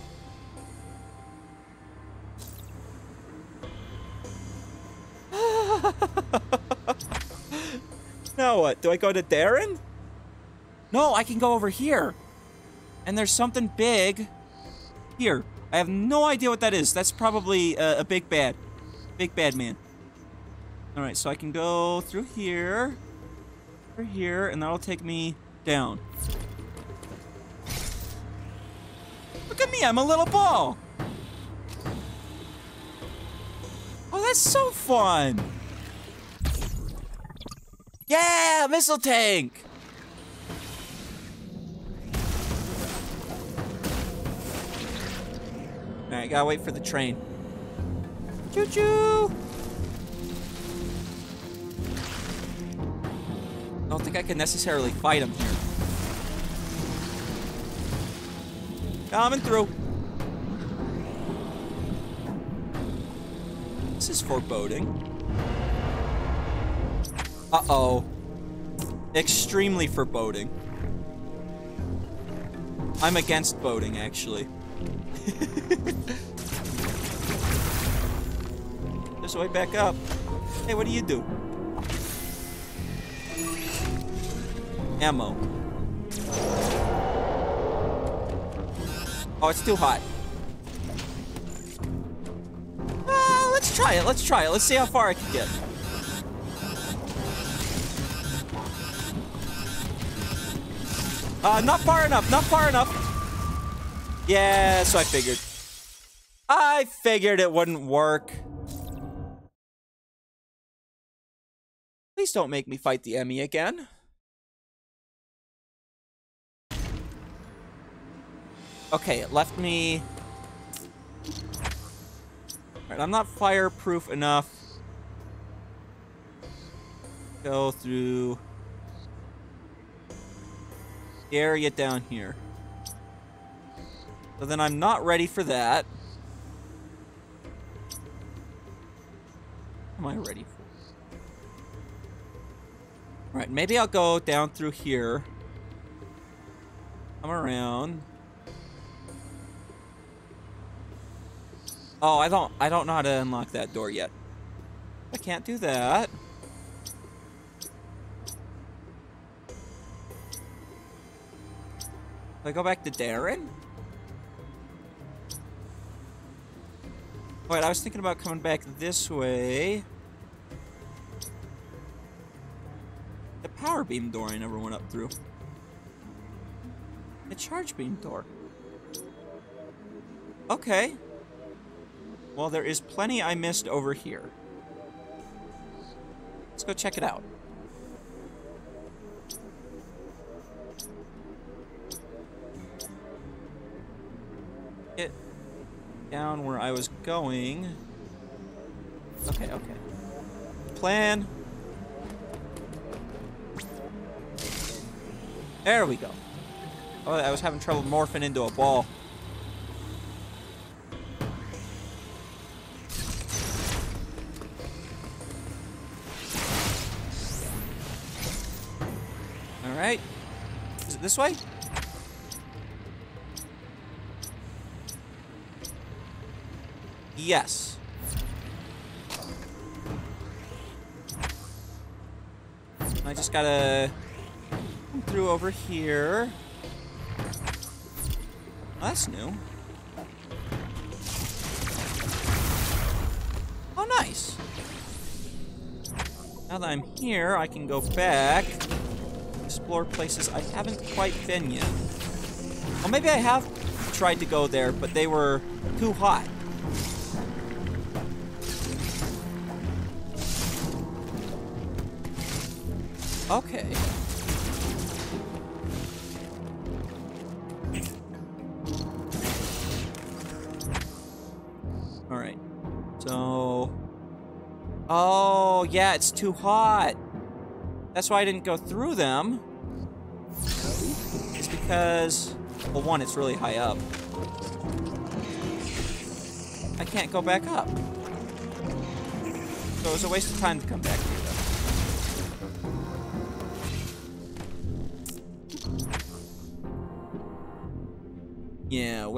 now what? Do I go to Dairon? No, I can go over here. And there's something big here. I have no idea what that is. That's probably a, a big bad. Big bad man. Alright, so I can go through here. Through here, and that'll take me down. Look at me, I'm a little ball. Oh, that's so fun. Yeah, missile tank. Alright, gotta wait for the train. Choo choo! I don't think I can necessarily fight him here. Coming through. This is foreboding. Uh-oh. Extremely foreboding. I'm against boating, actually. This way back up. Hey, what do you do? Ammo. Oh, it's too hot. Uh, let's try it. Let's try it. Let's see how far I can get. Uh, not far enough. Not far enough. Yeah, so I figured. I figured it wouldn't work. Please don't make me fight the E.M.M.I again. Okay, it left me... Alright, I'm not fireproof enough. Go through... Area down here. So then I'm not ready for that. Am I ready for? Alright, maybe I'll go down through here. Come around. Oh, I don't I don't know how to unlock that door yet. I can't do that. I go back to Dairon? Wait, I was thinking about coming back this way. The power beam door I never went up through. The charge beam door. Okay. Well, there is plenty I missed over here. Let's go check it out. Down where I was going. Okay, okay. Plan. There we go. Oh, I was having trouble morphing into a ball. All right. Is it this way? Yes. I just gotta come through over here. That's new. Oh, nice. Now that I'm here, I can go back, explore places I haven't quite been yet. Well, maybe I have tried to go there, but they were too hot. Okay. All right. So. Oh, yeah, it's too hot. That's why I didn't go through them. It's because, well, one, it's really high up. I can't go back up. So it was a waste of time to come back here.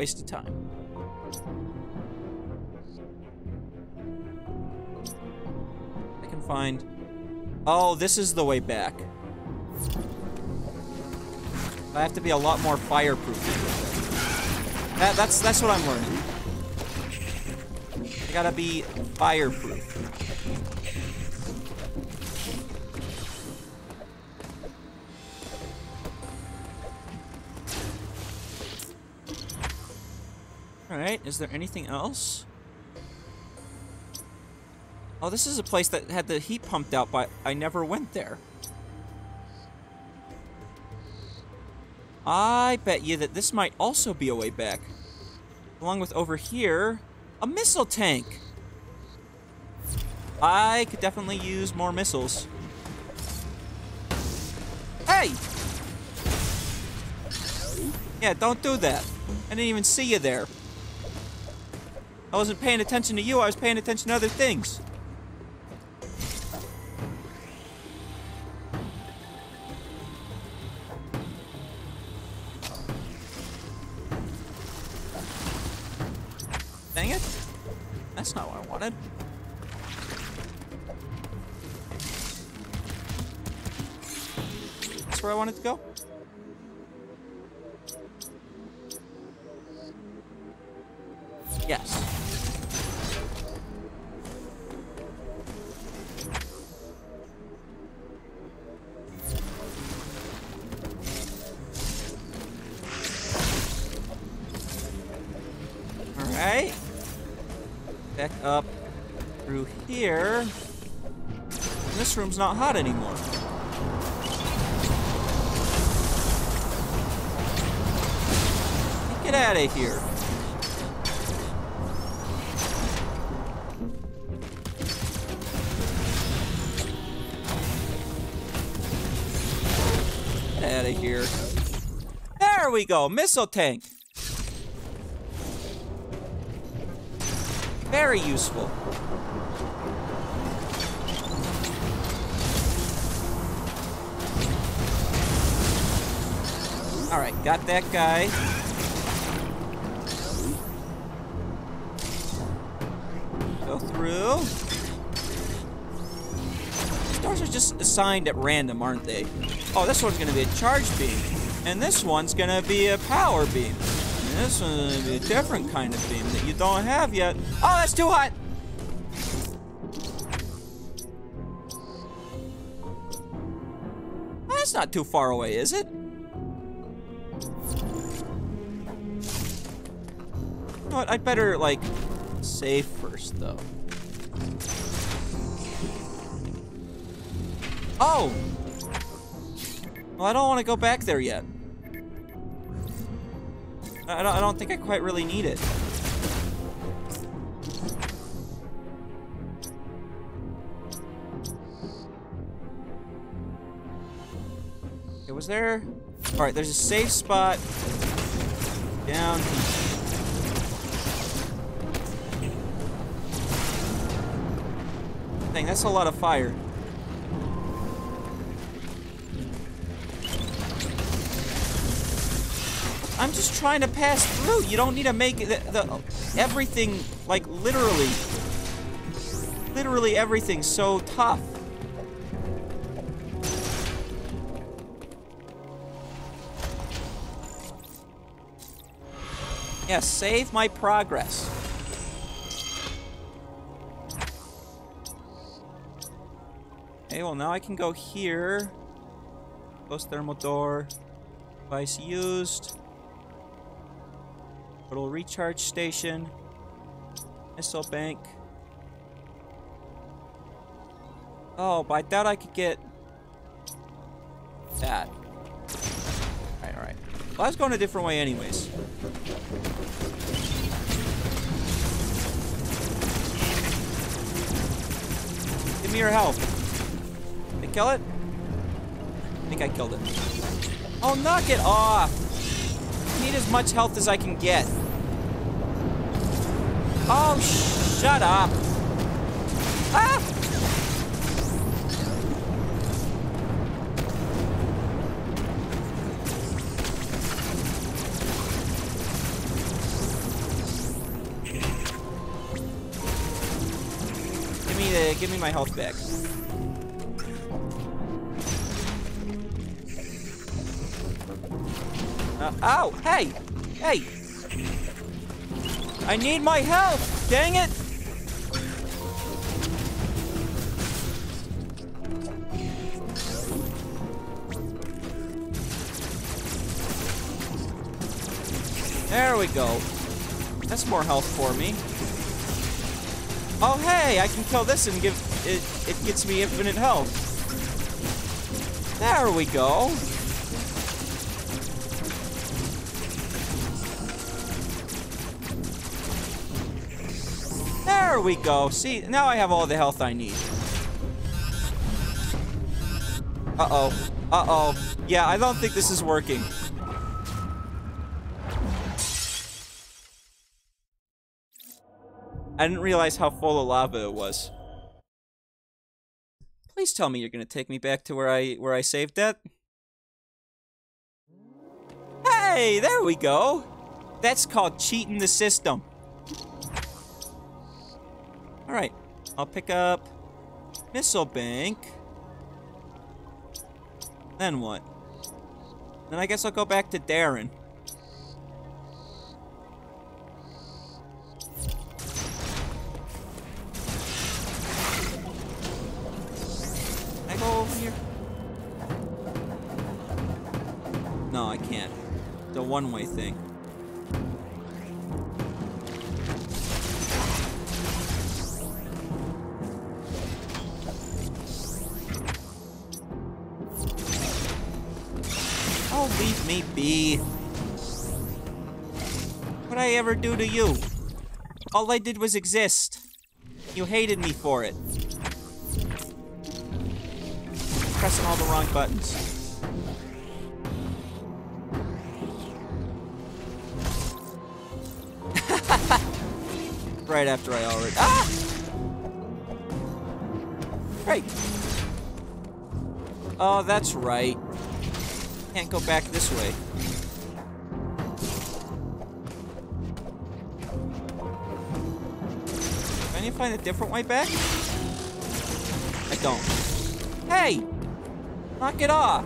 Waste of time. I can find. Oh, this is the way back. I have to be a lot more fireproof. That, that's that's what I'm learning. I gotta be fireproof. Alright, is there anything else? Oh, this is a place that had the heat pumped out, but I never went there. I bet you that this might also be a way back. Along with over here, a missile tank. I could definitely use more missiles. Hey! Yeah, don't do that. I didn't even see you there. I wasn't paying attention to you, I was paying attention to other things. Room's not hot anymore. Get out of here. Out of here. There we go, missile tank. Very useful. Got that guy. Go through. Stars are just assigned at random, aren't they? Oh, this one's gonna be a charge beam. And this one's gonna be a power beam. And this one's gonna be a different kind of beam that you don't have yet. Oh, that's too hot! That's not too far away, is it? Know what? I'd better, like, save first, though. Oh! Well, I don't want to go back there yet. I don't, I don't think I quite really need it. Okay, was there... Alright, there's a safe spot down that's a lot of fire. I'm just trying to pass through. You don't need to make the, the everything like literally, literally everything so tough. Yeah, save my progress. Well now I can go here. Close thermal door. Device used. Little recharge station. Missile bank. Oh, but I thought I could get that. Alright, alright. Well, I was going a different way anyways. Give me your health. Kill it? I think I killed it. Oh, knock it off! I need as much health as I can get. Oh, shut up! Ah! Give me the, give me my health back. Uh, ow! Hey! Hey! I need my health! Dang it! There we go. That's more health for me. Oh, hey! I can kill this and give... It, it gets me infinite health. There we go. There we go. See, now I have all the health I need. Uh-oh. Uh-oh. Yeah, I don't think this is working. I didn't realize how full of lava it was. Please tell me you're gonna take me back to where I where I saved that. Hey, there we go. That's called cheating the system. All right, I'll pick up missile bank. Then what? Then I guess I'll go back to Dairon. Can I go over here? No, I can't. The one-way thing. Me be. What'd I ever do to you? All I did was exist. You hated me for it. Pressing all the wrong buttons. right after I already. Ah! Right. Oh, that's right. Can't go back this way. Need to find a different way back? I don't. Hey! Knock it off!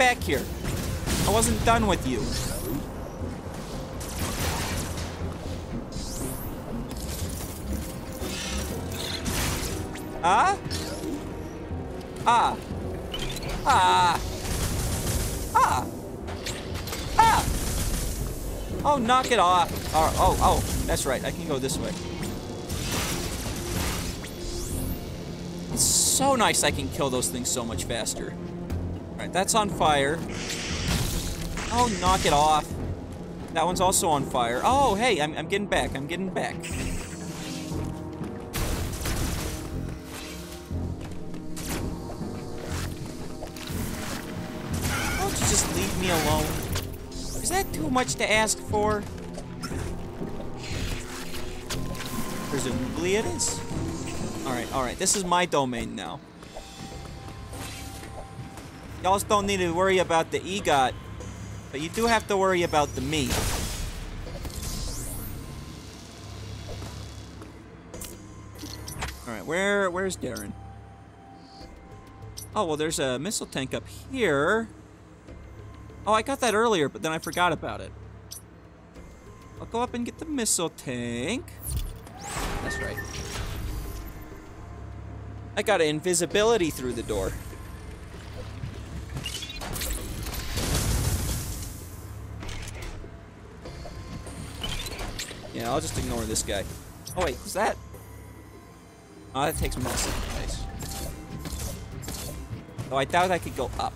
Back here. I wasn't done with you. Huh? Ah! Ah! Ah! Ah! Oh, knock it off. Oh, oh, oh, that's right. I can go this way. It's so nice I can kill those things so much faster. Alright, that's on fire. Oh, knock it off. That one's also on fire. Oh, hey, I'm, I'm getting back. I'm getting back. Won't you just leave me alone? Is that too much to ask for? Presumably it is. Alright, alright. This is my domain now. Y'all don't need to worry about the EGOT, but you do have to worry about the me. Alright, where where's Dairon? Oh, well, there's a missile tank up here. Oh, I got that earlier, but then I forgot about it. I'll go up and get the missile tank. That's right. I got invisibility through the door. Yeah, I'll just ignore this guy. Oh wait, is that? Oh, that takes medicine. Nice. Oh, I doubt I could go up.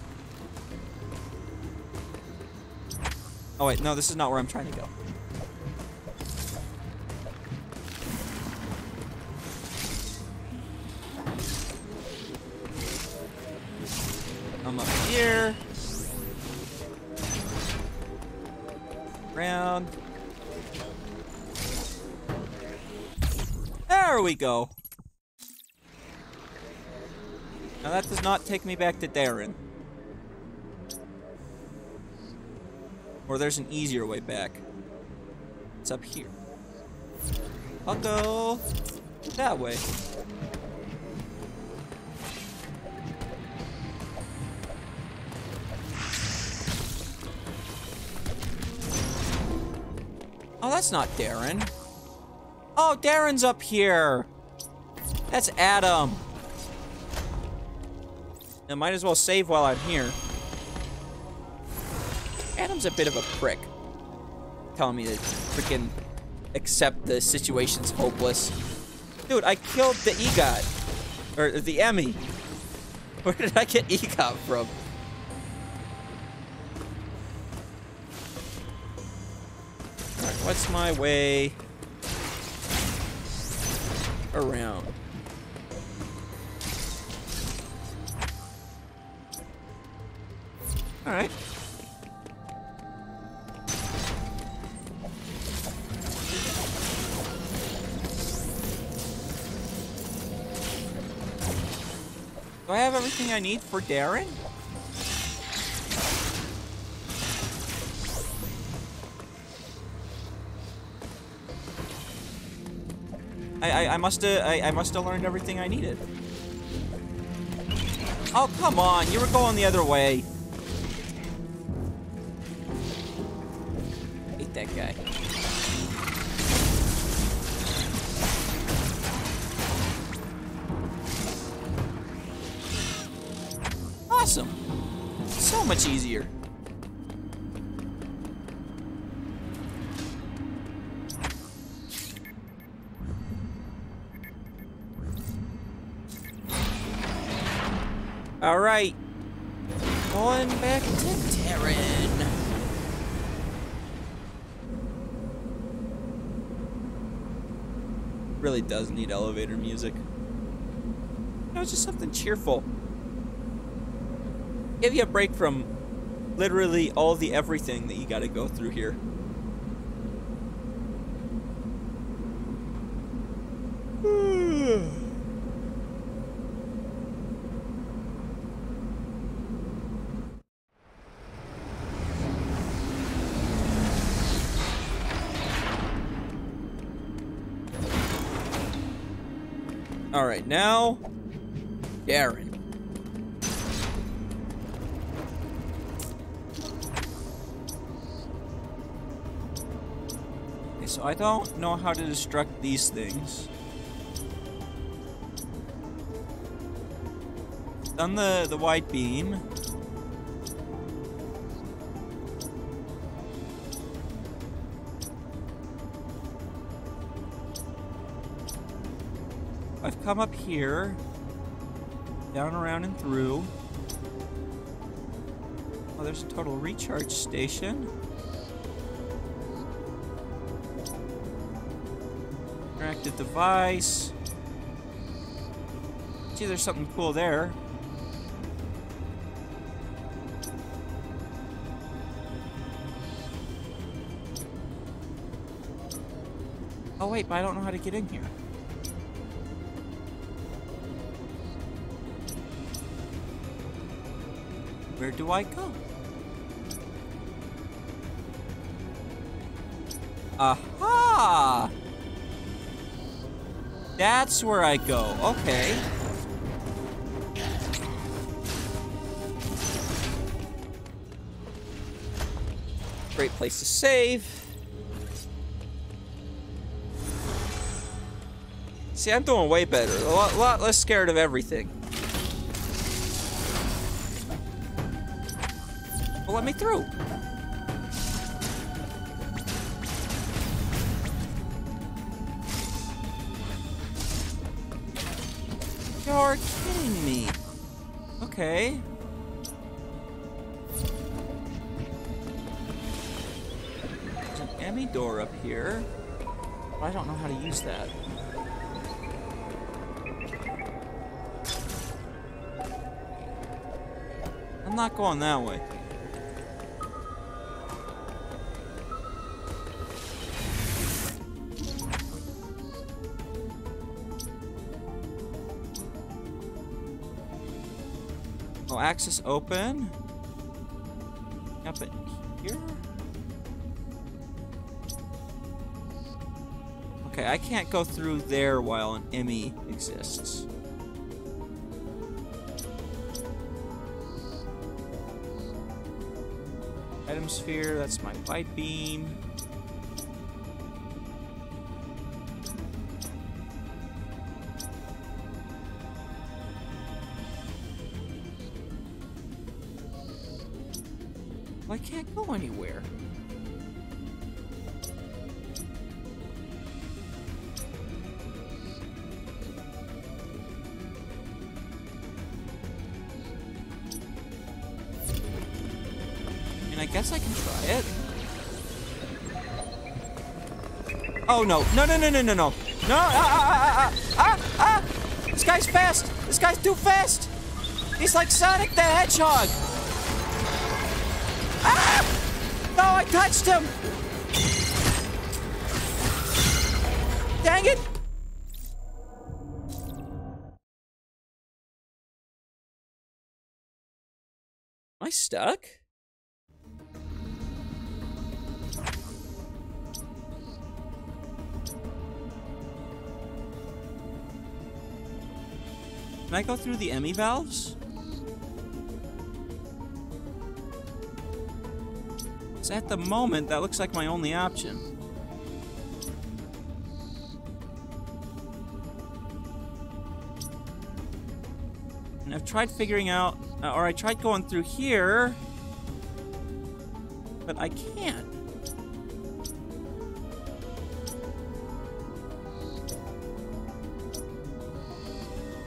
Oh wait, no, this is not where I'm trying to go. I'm up here. Round. There we go. Now that does not take me back to Dairon. Or there's an easier way back. It's up here. I'll go that way. Oh, that's not Dairon. Oh, Dairon's up here. That's Adam. I might as well save while I'm here. Adam's a bit of a prick. Telling me to freaking accept the situation's hopeless. Dude, I killed the EGOT. Or the E.M.M.I. Where did I get EGOT from? What's my way around? Alright. Do I have everything I need for Dairon? I, I, must have I, I must have learned everything I needed. Oh come on, you were going the other way. Does need elevator music. No, it's just something cheerful. Give you a break from literally all the everything that you got to go through here. All right, now, Dairon. Okay, so I don't know how to destruct these things. Done the, the wide beam. Come up here, down, around, and through. Oh, there's a total recharge station. Interactive device. See, there's something cool there. Oh wait, but I don't know how to get in here. Do I go? Aha! That's where I go. Okay. Great place to save. See, I'm doing way better. A lot, lot less scared of everything. Let me through. You're kidding me. Okay. There's an E.M.M.I door up here. I don't know how to use that. I'm not going that way. Access open. Up in here? Okay, I can't go through there while an E.M.M.I exists. Item sphere, that's my light beam. Oh no! No! No! No! No! No! No! No! Ah! Ah! Ah! Ah! ah. This guy's fast. This guy's too fast. He's like Sonic the Hedgehog. Ah! No! I touched him. Dang it! Am I stuck? Can I go through the E.M.M.I valves? Because at the moment, that looks like my only option. And I've tried figuring out, uh, or I tried going through here, but I can't.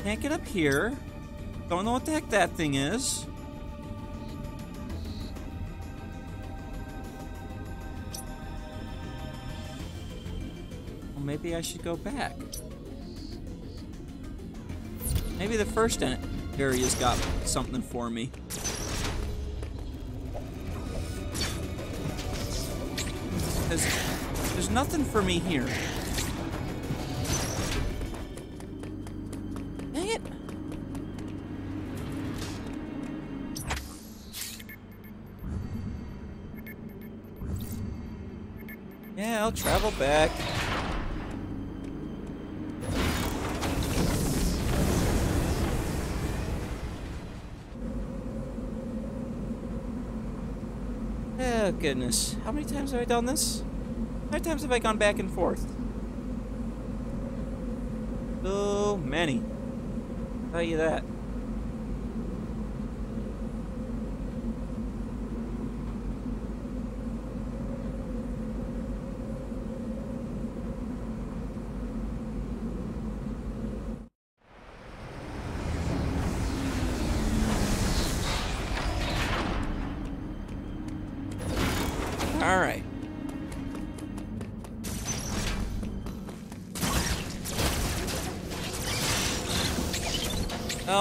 Can't get up here. Don't know what the heck that thing is. Well, maybe I should go back. Maybe the first area's got something for me. Because there's nothing for me here. Travel back. Oh, goodness. How many times have I done this? How many times have I gone back and forth? So many. I'll tell you that.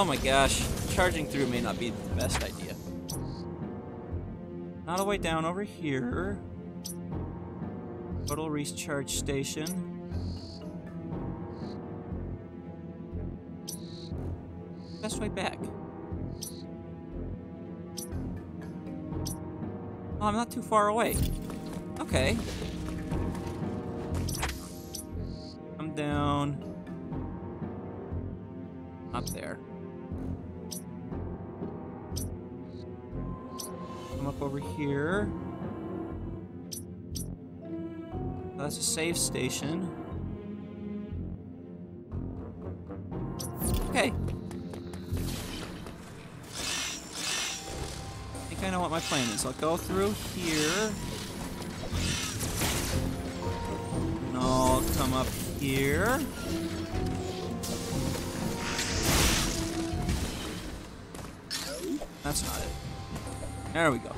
My gosh. Charging through may not be the best idea. Not a way down over here. Total recharge station. Best way back. Oh, I'm not too far away. Okay. Save station. Okay. I think I know what my plan is. I'll go through here. And I'll come up here. That's not it. There we go.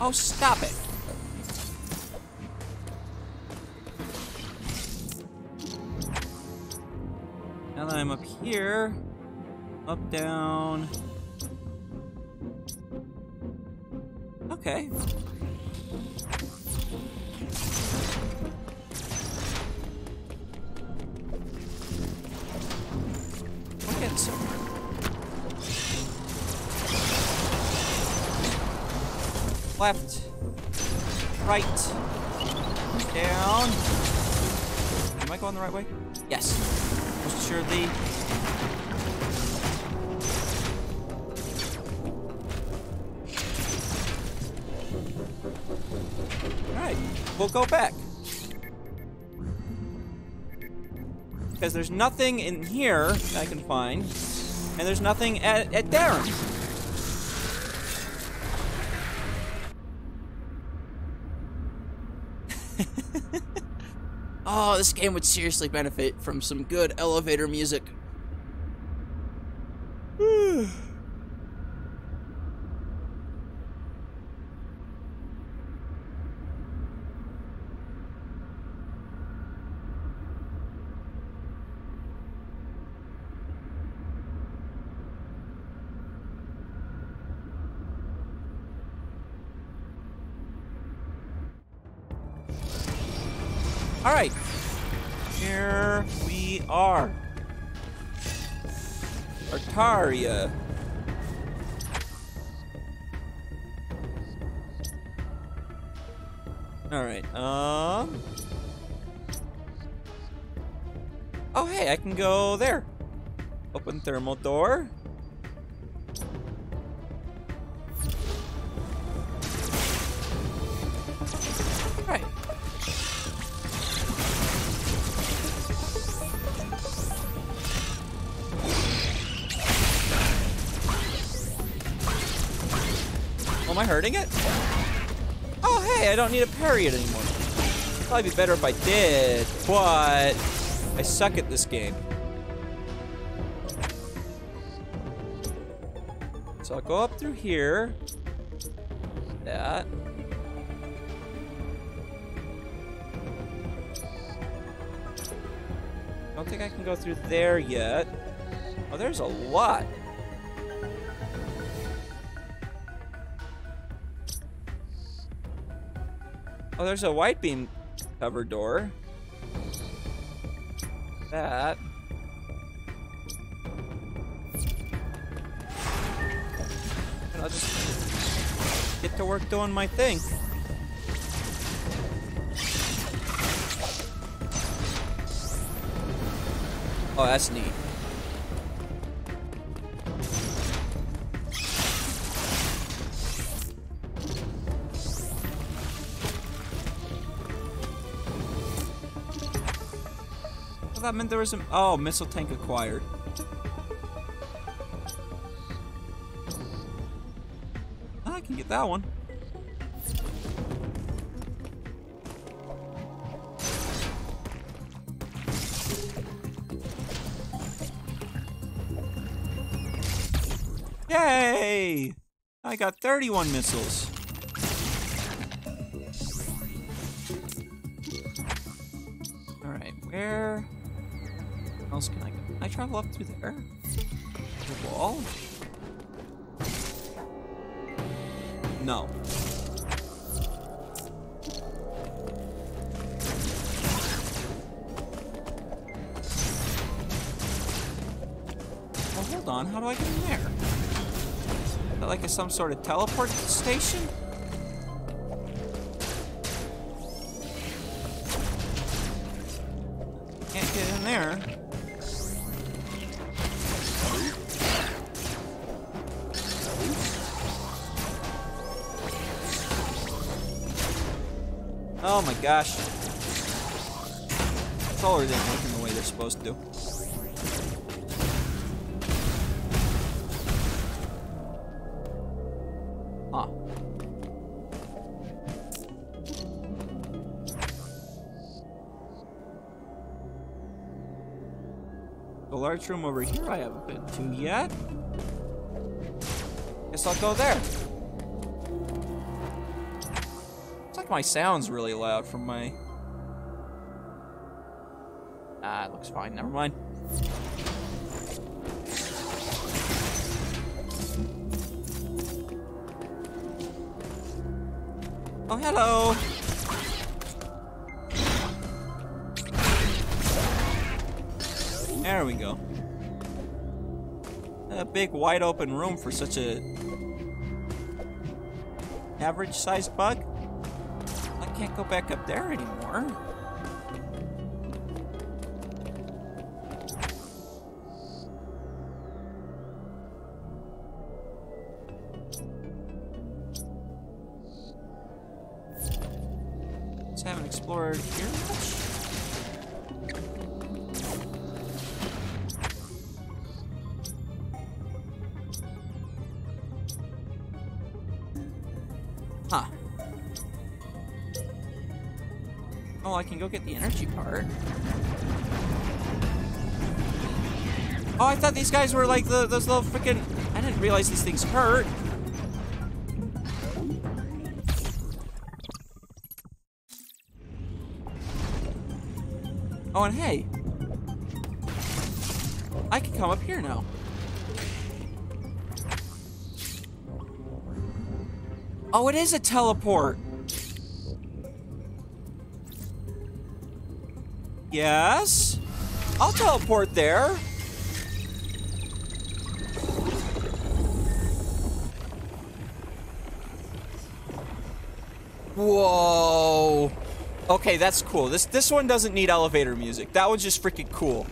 Oh, stop it. Now that I'm up here, up, down. Okay. Right. Down. Am I going the right way? Yes. Most assuredly. Alright, we'll go back. Because there's nothing in here I can find, and there's nothing at, at Dairon. Oh, this game would seriously benefit from some good elevator music. All right. Here we. Artaria. All right. Um. Oh, hey, I can go there. Open thermal door. I hurting it? Oh, hey, I don't need to parry it anymore. Probably be better if I did, but I suck at this game. So I'll go up through here. That. Don't think I can go through there yet. Oh, there's a lot. Oh, there's a white beam cover door. That. And I'll just get to work doing my thing. Oh, that's neat. That meant there was some. Oh, missile tank acquired. I can get that one. Yay! I got 31 missiles. Go? Up through there? The wall? No. Well, hold on. How do I get in there? Is that like a, some sort of teleport station? Gosh. Controller didn't work in the way they're supposed to. Huh. The large room over here I haven't been to yet. Guess I'll go there. My sound's really loud from my... Ah, it looks fine. Never mind. Oh, hello. There we go. A big wide open room for such a average sized bug. Can't go back up there anymore. Oh, I can go get the energy part. Oh, I thought these guys were like the, those little freaking. I didn't realize these things hurt. Oh, and hey. I can come up here now. Oh, it is a teleport. Yes. I'll teleport there. Whoa. Okay, that's cool. This this one doesn't need elevator music. That one's just freaking cool.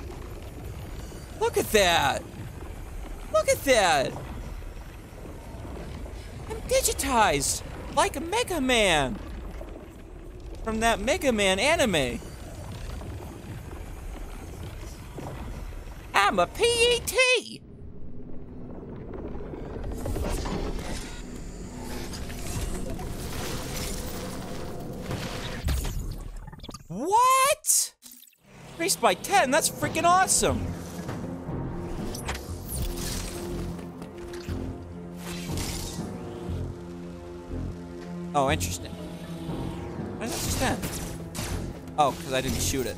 Look at that. Look at that. I'm digitized like a Mega Man from that Mega Man anime. I'm a PET. What? Increased by 10? That's freaking awesome. Oh, interesting. Why does that just end? Oh, because I didn't shoot it.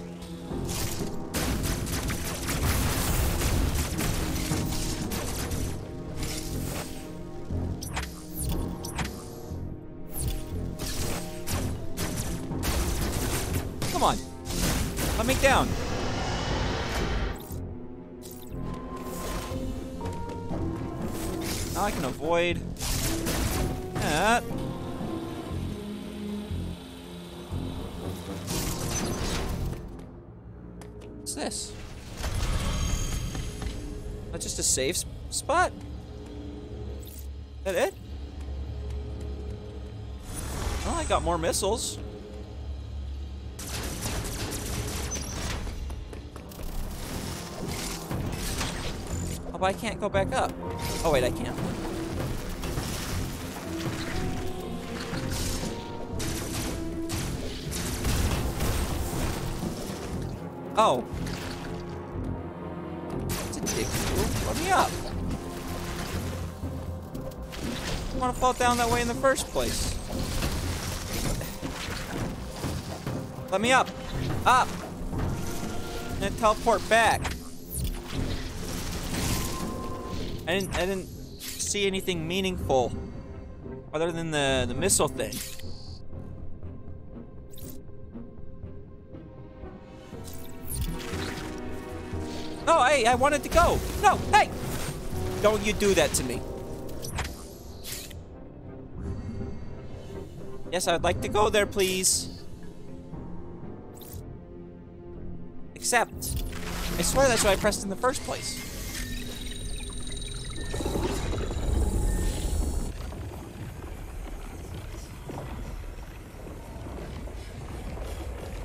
Safe spot? That it? Oh, I got more missiles. Oh, but I can't go back up. Oh, wait, I can't. Oh. Down that way in the first place. Let me up. Up. And teleport back. I didn't I didn't see anything meaningful other than the, the missile thing. No, hey, I wanted to go. No, hey! Don't you do that to me. Yes, I'd like to go there, please. Except, I swear that's what I pressed in the first place.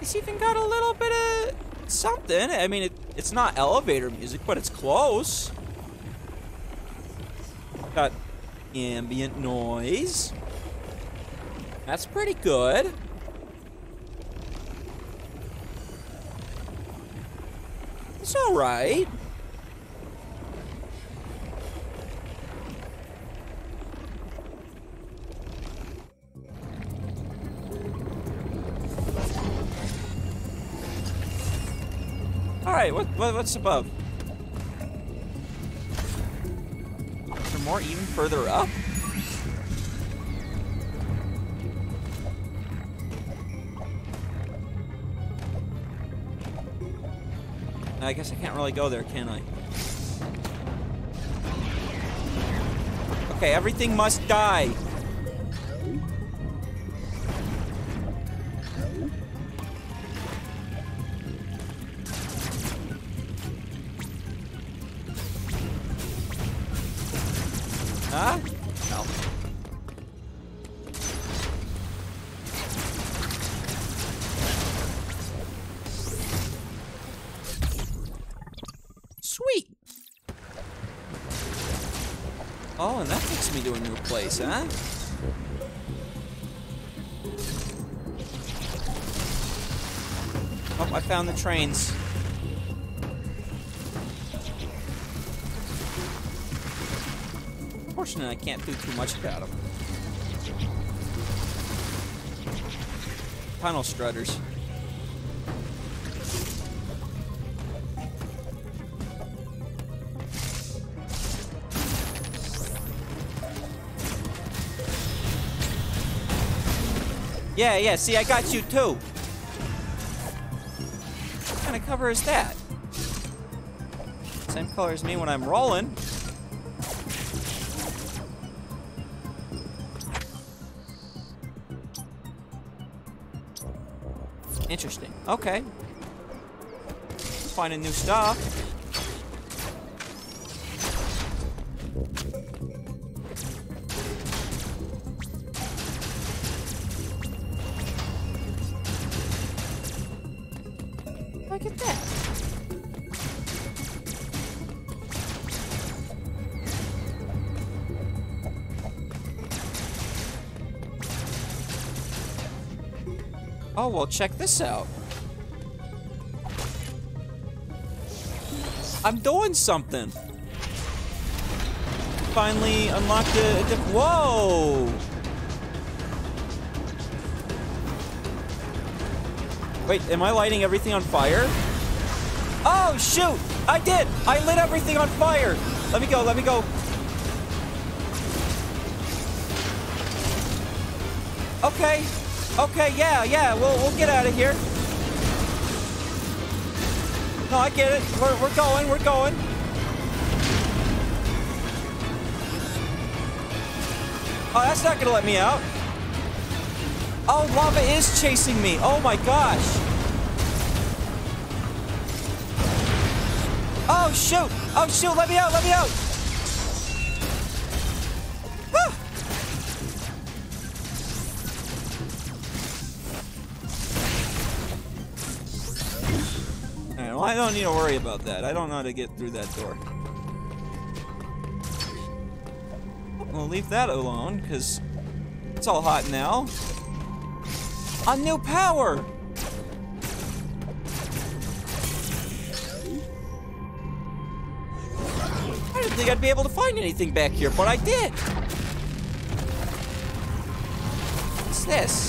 It's even got a little bit of something. I mean, it, it's not elevator music, but it's close. Got ambient noise. That's pretty good. It's alright. Alright, what, what, what's above? Is there more even further up? I guess I can't really go there, can I? Okay, everything must die. Oh, I found the trains. Unfortunately, I can't do too much about them. Tunnel strutters. Yeah, yeah, see, I got you too. What kind of cover is that? Same color as me when I'm rolling. Interesting. Okay. Finding new stuff. Well, check this out. I'm doing something. Finally unlocked a, a diff- Whoa! Wait, am I lighting everything on fire? Oh, shoot! I did! I lit everything on fire! Let me go, let me go. Okay. Okay, yeah, yeah, we'll, we'll get out of here. No, I get it. We're, we're going, we're going. Oh, that's not gonna let me out. Oh, lava is chasing me. Oh my gosh. Oh, shoot. Oh, shoot. Let me out, let me out. Don't need to worry about that. I don't know how to get through that door. We'll leave that alone, because it's all hot now. A new power! I didn't think I'd be able to find anything back here, but I did! What's this?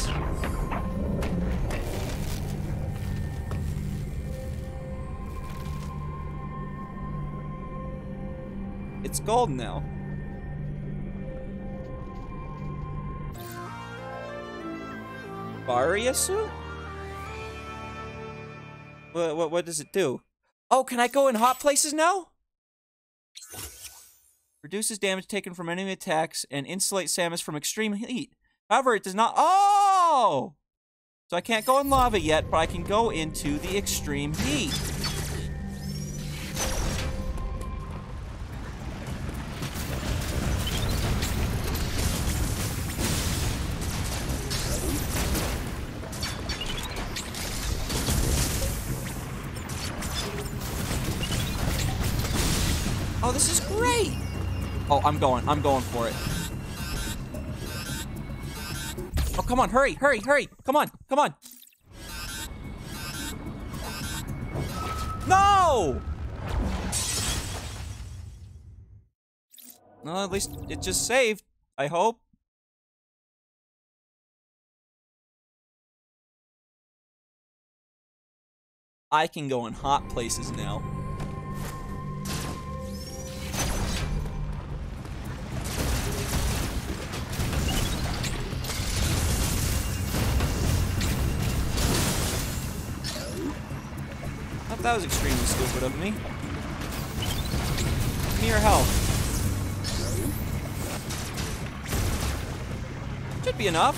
Golden now. Varia Suit? What, what, what does it do? Oh, can I go in hot places now? Reduces damage taken from enemy attacks and insulates Samus from extreme heat. However, it does not. Oh! So I can't go in lava yet, but I can go into the extreme heat. Oh, I'm going. I'm going for it. Oh, come on. Hurry, hurry, hurry. Come on, come on. No! Well, at least it just saved. I hope. I can go in hot places now. That was extremely stupid of me. Give me your health. Should be enough.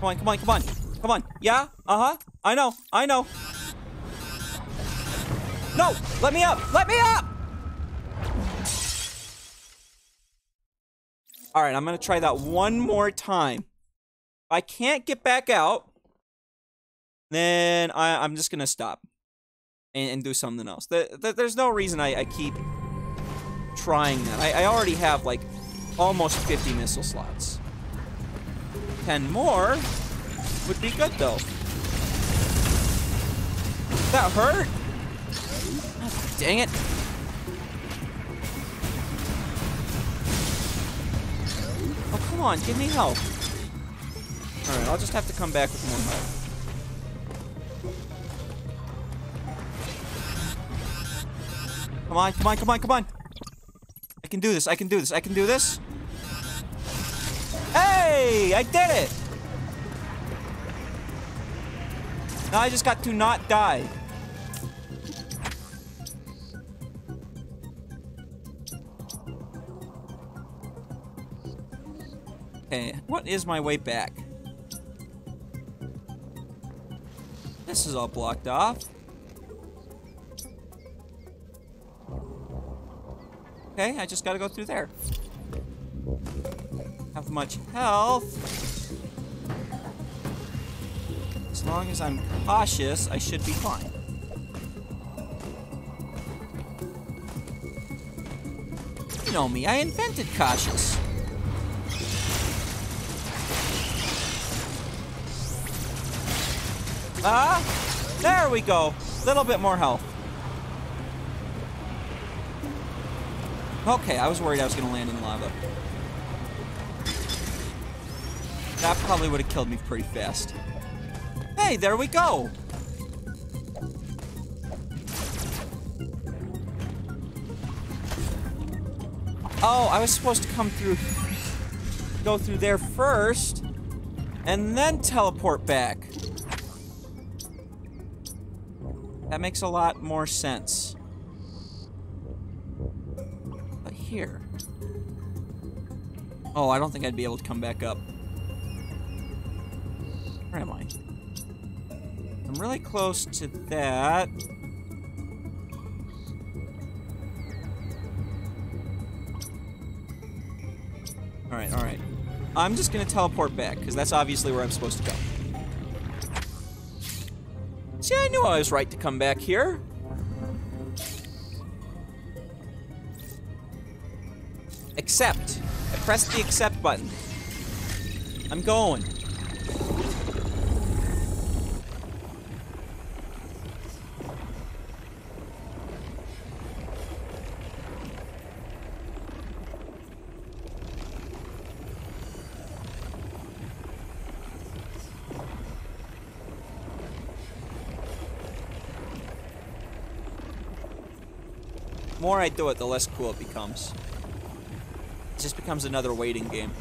Come on, come on, come on. Come on. Yeah? Uh-huh. I know. I know. No! Let me up! Let me up! Alright, I'm gonna try that one more time. If I can't get back out, then I, I'm just gonna stop and, and do something else. The, the, there's no reason I, I keep trying that. I, I already have like almost 50 missile slots. 10 more would be good though. That hurt? Oh, dang it. Oh, come on, give me help. Alright, I'll just have to come back with more help. Come on, come on, come on, come on. I can do this, I can do this, I can do this. Hey, I did it. Now I just got to not die. Okay, what is my way back? This is all blocked off. Okay, I just gotta go through there. Have much health. As long as I'm cautious, I should be fine. You know me, I invented cautious. Ah, there we go. Little bit more health. Okay, I was worried I was gonna land in lava. That probably would have killed me pretty fast. Hey, there we go! Oh, I was supposed to come through... Go through there first, and then teleport back. That makes a lot more sense. Here... Oh, I don't think I'd be able to come back up. Where am I? I'm really close to that. Alright, alright. I'm just gonna teleport back, because that's obviously where I'm supposed to go. See, I knew I was right to come back here. Accept. I pressed the accept button. I'm going. The more I do it, the less cool it becomes. It just becomes another waiting game.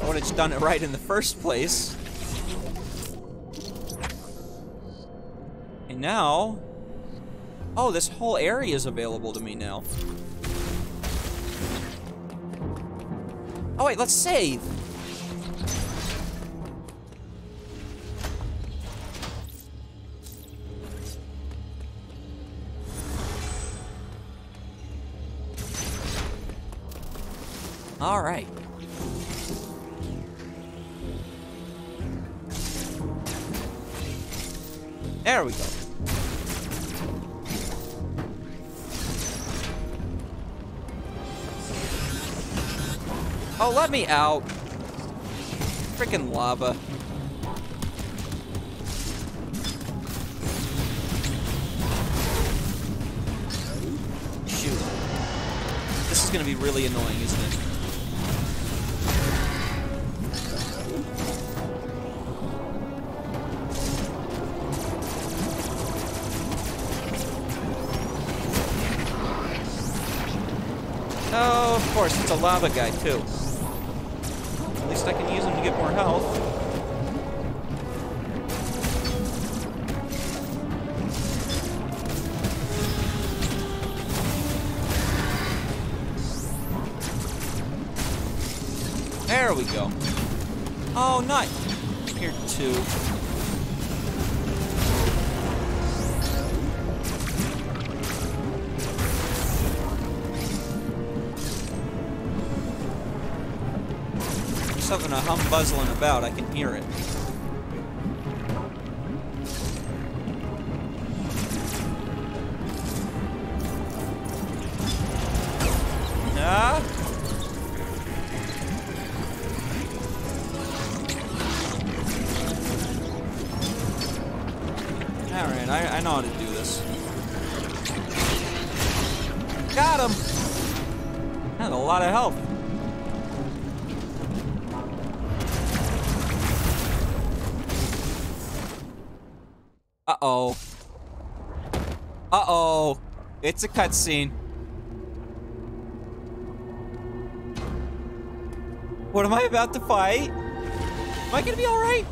I would have done it right in the first place. And now... Oh, this whole area is available to me now. Oh wait, let's save. All right. There we go. Oh, let me out. Freaking lava. Shoot. This is gonna be really annoying, isn't it? Course, a lava guy, too. At least I can use him to get more health. It's a cutscene. What am I about to fight? Am I gonna be alright?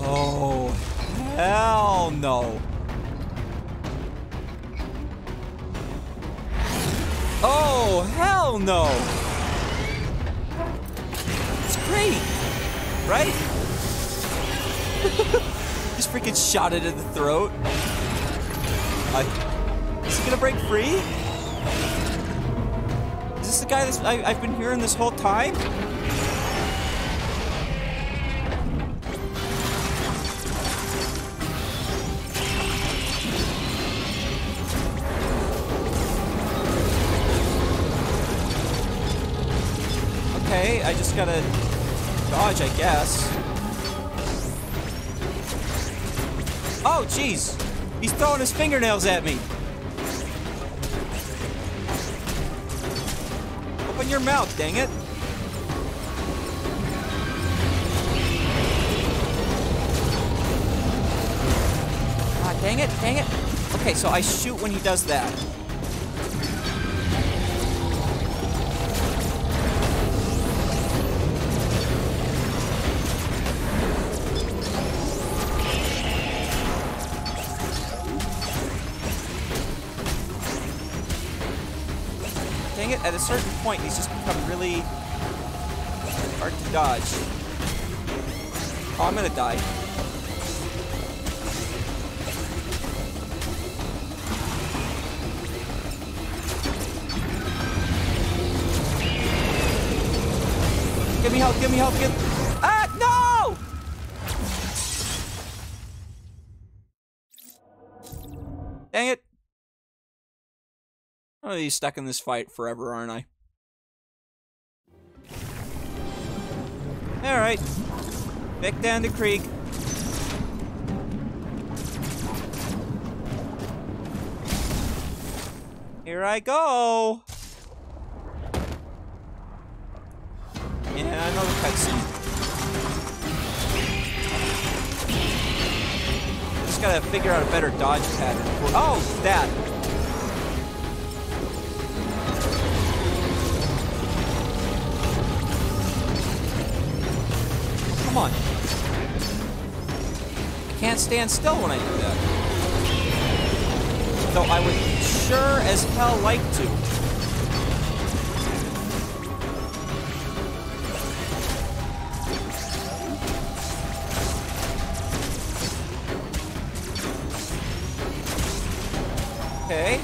Oh, hell no. Oh, hell no. It's great, right? Just freaking shot it in the throat. I, is he gonna break free? Is this the guy that's I, I've been hearing this whole time? Okay, I just gotta dodge, I guess. Oh, jeez! He's throwing his fingernails at me! Open your mouth, dang it! Ah, dang it, dang it! Okay, so I shoot when he does that. At a certain point, these just become really hard to dodge. Oh, I'm gonna die. Give me help, give me help, give... I'm gonna be stuck in this fight forever, aren't I? Alright. Back down the creek. Here I go! Yeah, I know the cutscene. Just gotta figure out a better dodge pattern. Oh, that. Come on. I can't stand still when I do that. Though I would sure as hell like to. Okay.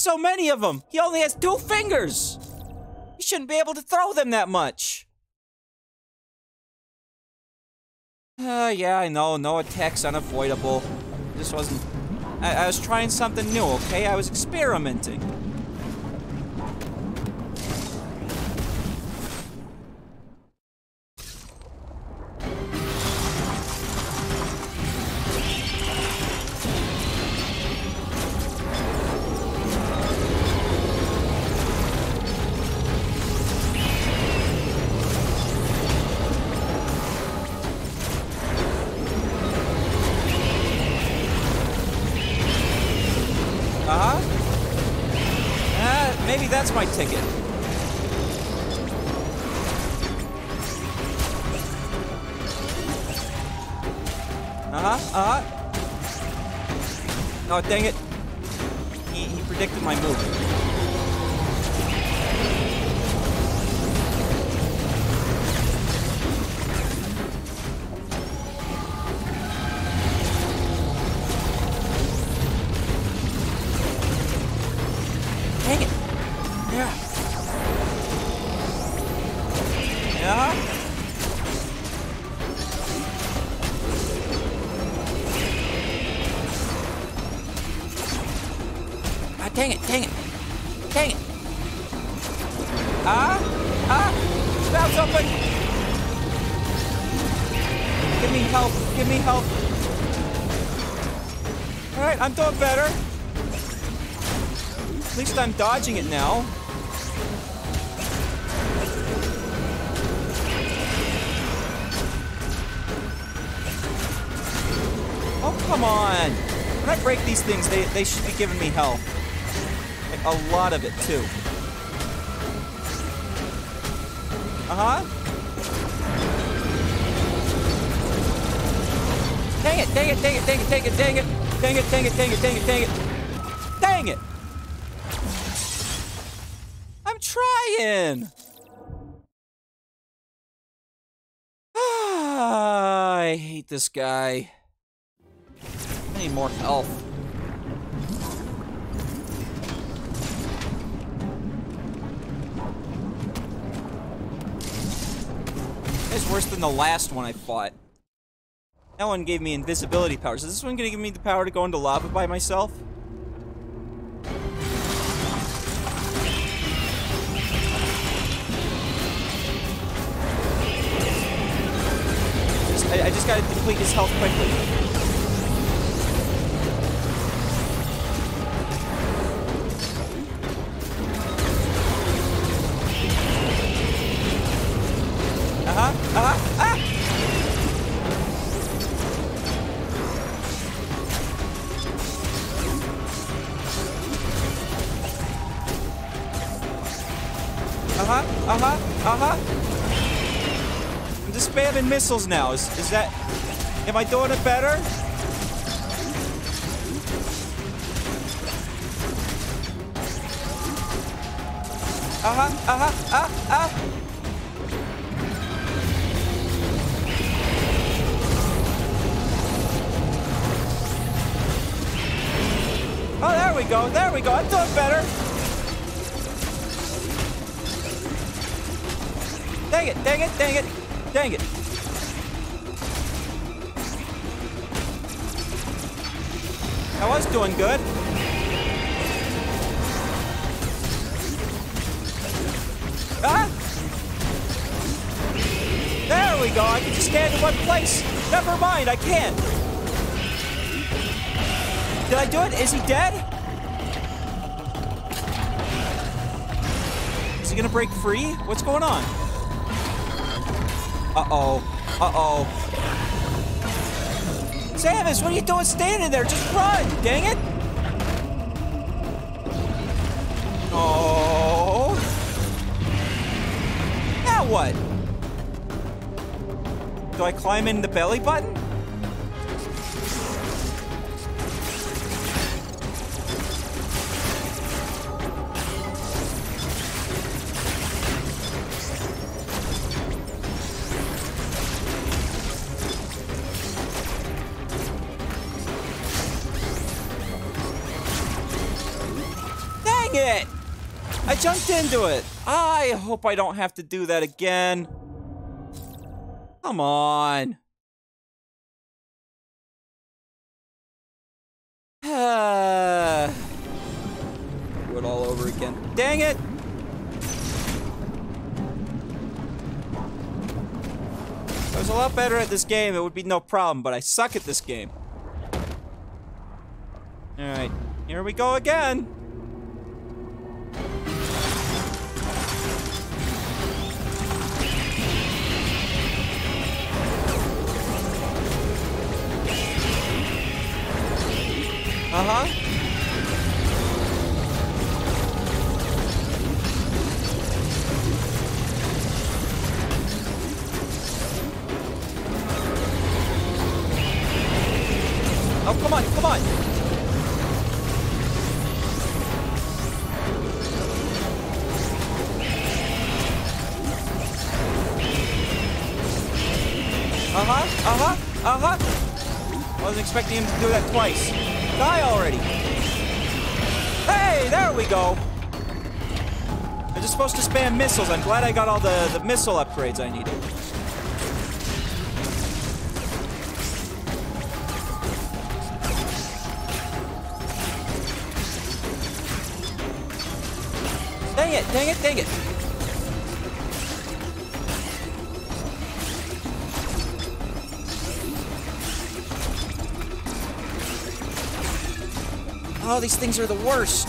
So many of them? He only has two fingers. He shouldn't be able to throw them that much. Uh, yeah, I know. No attacks unavoidable. This wasn't... I, I was trying something new, okay? I was experimenting. Dang it. Dodging it now. Oh, come on. When I break these things, they, they should be giving me health. Like, a lot of it, too. Uh-huh. Dang it, dang it, dang it, dang it, dang it, dang it. Dang it, dang it, dang it, dang it, dang it. Trying! Ah, I hate this guy. I need more health. It's worse than the last one I fought. That one gave me invisibility powers. Is this one gonna give me the power to go into lava by myself? I, I just gotta deplete his health quickly. Missiles now. Is, is that... Am I doing it better? Uh-huh, uh-huh, uh, uh. Oh, there we go. There we go. I'm doing better. Dang it, dang it, dang it, dang it. I was doing good. Ah! There we go. I can just stand in one place. Never mind, I can't. Did I do it? Is he dead? Is he gonna break free? What's going on? Uh-oh. Uh-oh. Samus, what are you doing standing there? Just run, dang it! Oh. Now what? Do I climb in the belly button? Into it. I hope I don't have to do that again. Come on. do it all over again. Dang it! If I was a lot better at this game, it would be no problem, but I suck at this game. Alright, here we go again. Uh-huh. Oh, come on, come on. Uh-huh, uh-huh, uh-huh. I Wasn't expecting him to do that twice. Die already. Hey, there we go. I'm just supposed to spam missiles. I'm glad I got all the, the missile upgrades I needed. Dang it, dang it, dang it. Oh, these things are the worst.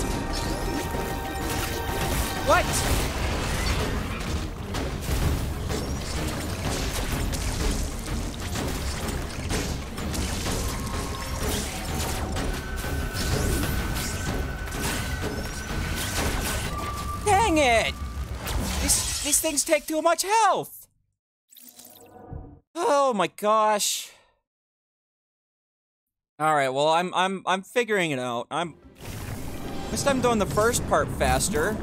What? Dang it! These, these things take too much health! Oh my gosh. All right, well, I'm I'm I'm figuring it out. I'm least I'm doing the first part faster.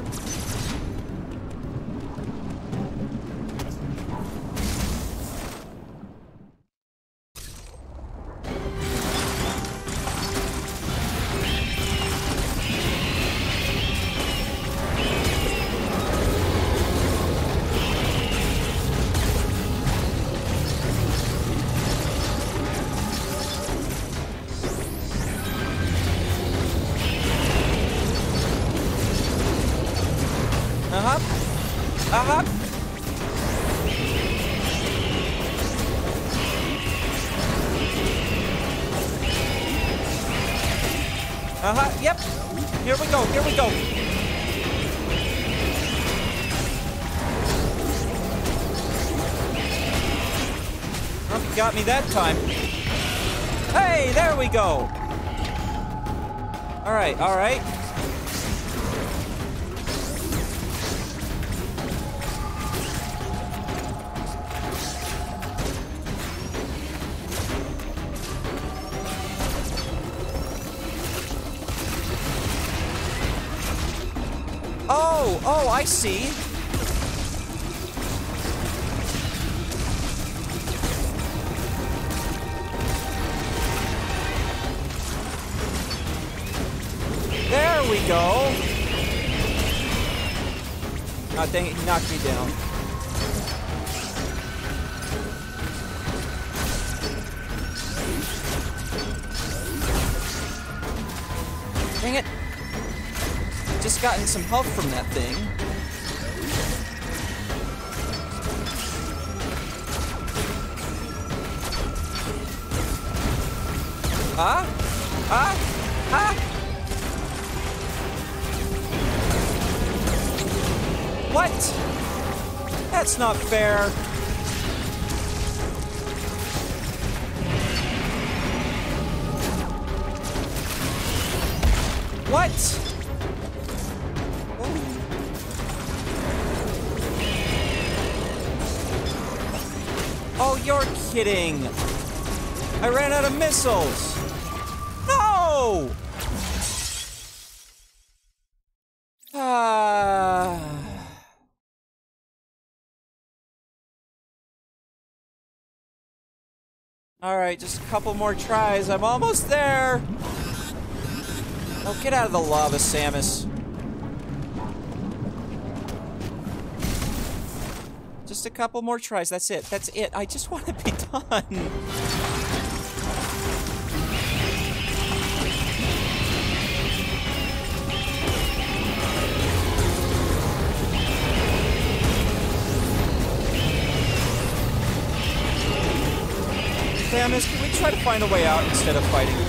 That time. Hey, there we go. All right, all right. Oh, oh, I see. Some help from that thing. Missiles. No! Ah. All right, just a couple more tries. I'm almost there. Oh, get out of the lava, Samus. Just a couple more tries. That's it. That's it. I just want to be done. Try to find a way out instead of fighting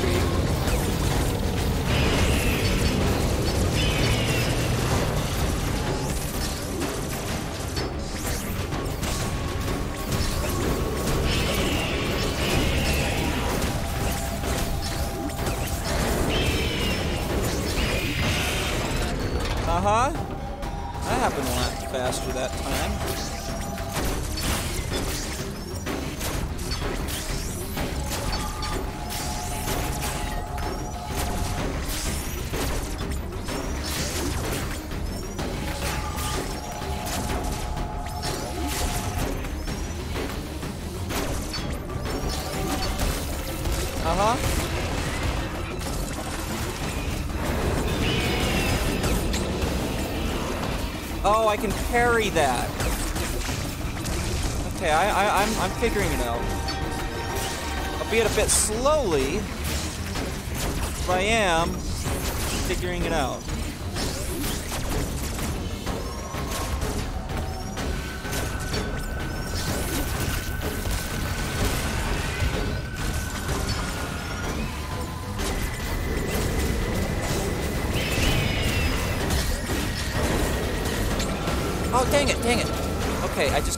parry that. Okay, I, I, I'm, I'm figuring it out. Albeit a bit slowly, but I am figuring it out.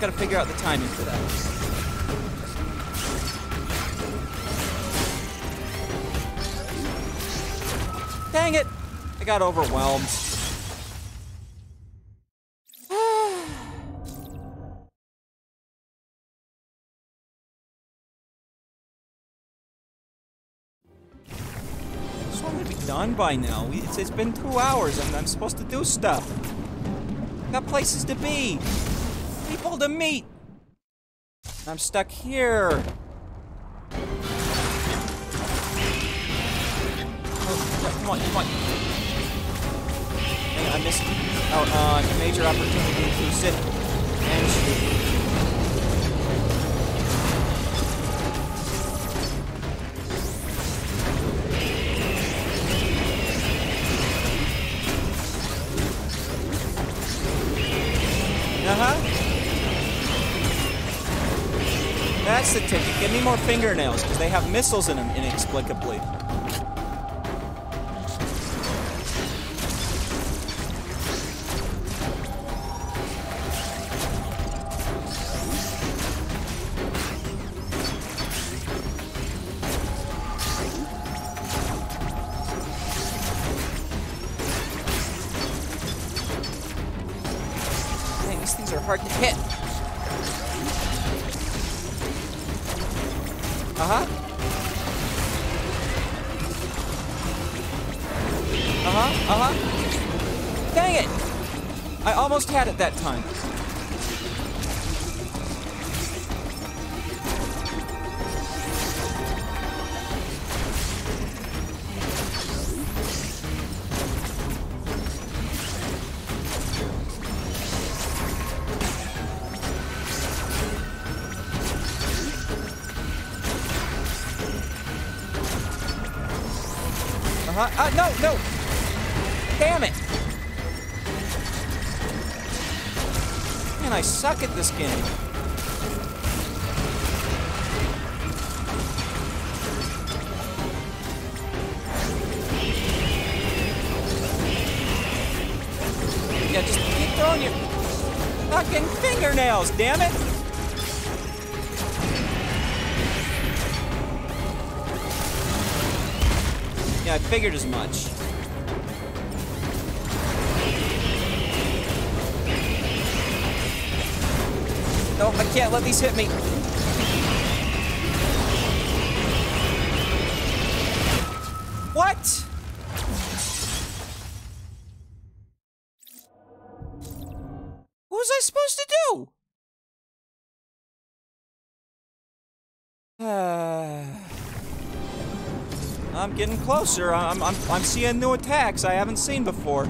Gotta figure out the timing for that. Dang it! I got overwhelmed. just wanted to be done by now. It's, it's been two hours and I'm supposed to do stuff. Got places to be. People to meet. I'm stuck here. Oh, come on, come on. Dang it, I missed out on oh, uh, a major opportunity to sit and shoot. Fingernails, because they have missiles in them, inexplicably. At. Yeah, just keep throwing your fucking fingernails, damn it! Yeah, I figured as much. No, I can't let these hit me. What? What was I supposed to do? I'm getting closer. I'm, I'm, I'm seeing new attacks I haven't seen before.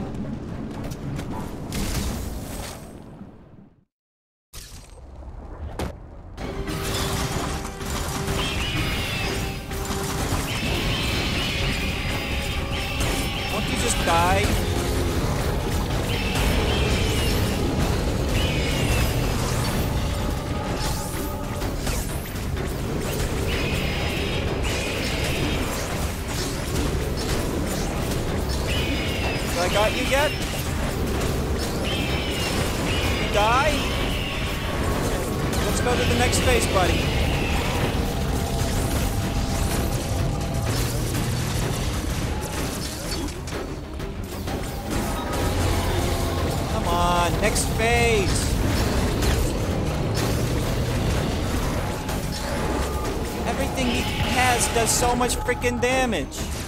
Freaking damage.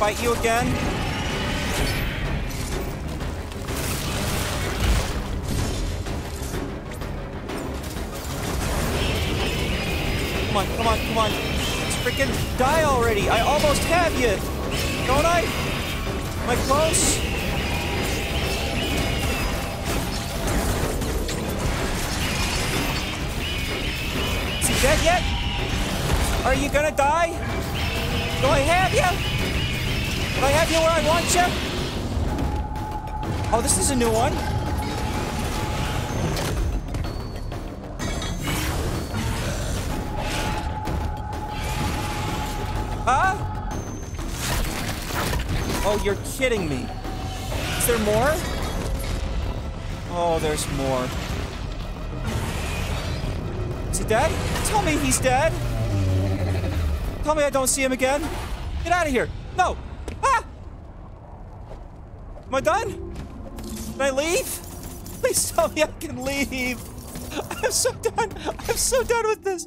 Fight you again? I don't see him again. Get out of here. No. Ah! Am I done? Can I leave? Please tell me I can leave. I'm so done. I'm so done with this.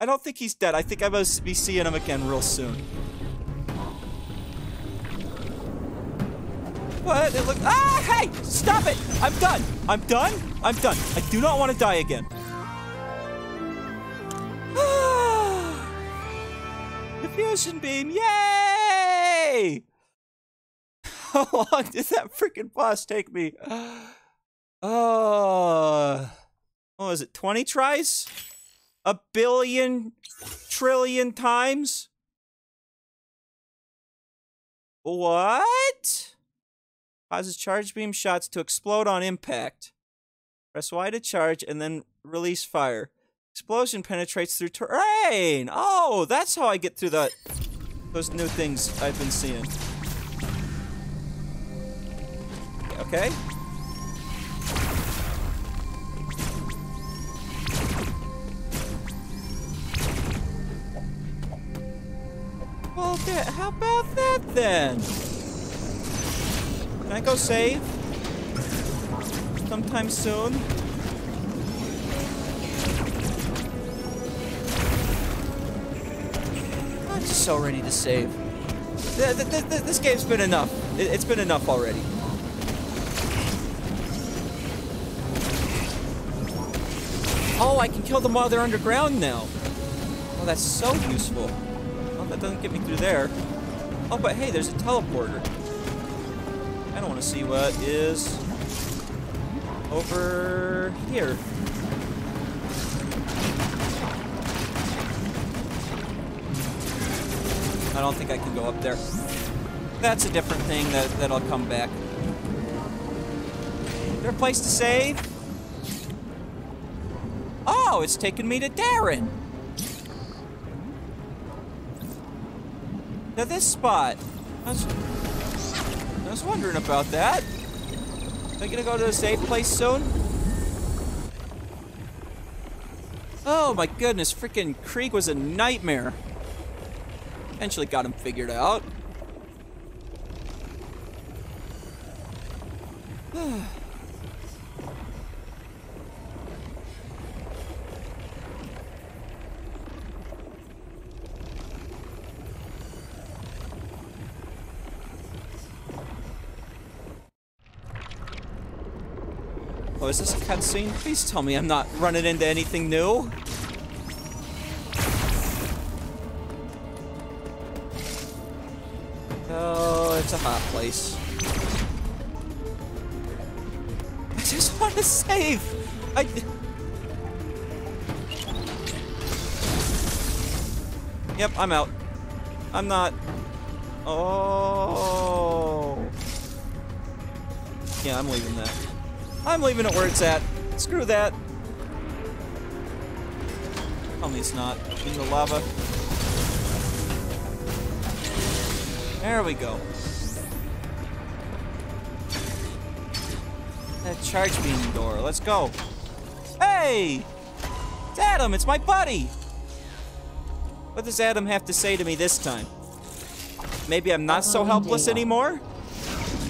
I don't think he's dead. I think I must be seeing him again real soon. What? It look. Ah! Hey! Stop it! I'm done. I'm done. I'm done. I do not want to die again. Beam! Yay! How long did that freaking boss take me? Oh, what was it? Twenty tries? A billion, trillion times? What? Causes charge beam shots to explode on impact. Press Y to charge and then release fire. Explosion penetrates through terrain. Oh, that's how I get through the those new things I've been seeing. Okay. Well, how about that then? Can I go save? Sometime soon? I'm so ready to save. Th- th- th- th- this game's been enough. It- it's been enough already. Oh, I can kill them while they're underground now. Oh, that's so useful. Oh, that doesn't get me through there. Oh, but hey, there's a teleporter. I don't want to see what is over here. I don't think I can go up there. That's a different thing that, that'll come back. Is there a place to save? Oh, it's taking me to Dairon. To this spot. I was, I was wondering about that. Am I gonna go to a safe place soon? Oh my goodness, freaking Kraid was a nightmare. Eventually got him figured out. Oh, is this a cutscene? Please tell me I'm not running into anything new. It's a hot place. I just want to save. I. Yep, I'm out. I'm not. Oh. Yeah, I'm leaving that. I'm leaving it where it's at. Screw that. Tell me it's not. In the lava. There we go. That charge beam door. Let's go. Hey! It's Adam. It's my buddy. What does Adam have to say to me this time? Maybe I'm not so helpless anymore?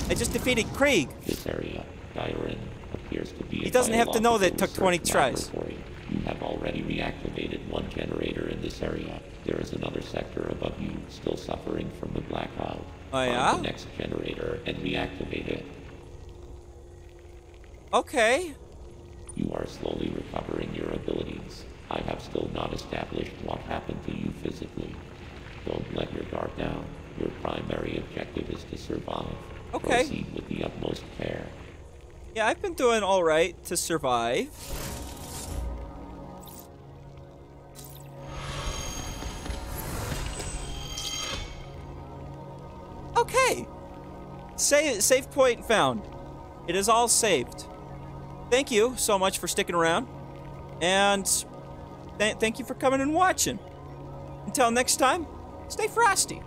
I just defeated Kraid. This area, Dairon, appears to be He doesn't have to know that took 20 research tries. You have already reactivated one generator in this area. There is another sector above you still suffering from the blackout. Oh, Find yeah? the next generator and reactivate it. Okay. You are slowly recovering your abilities. I have still not established what happened to you physically. Don't let your guard down. Your primary objective is to survive. Okay. Proceed with the utmost care. Yeah, I've been doing all right to survive. Okay. Save, save point found. It is all saved. Thank you so much for sticking around. And th- thank you for coming and watching. Until next time, stay frosty.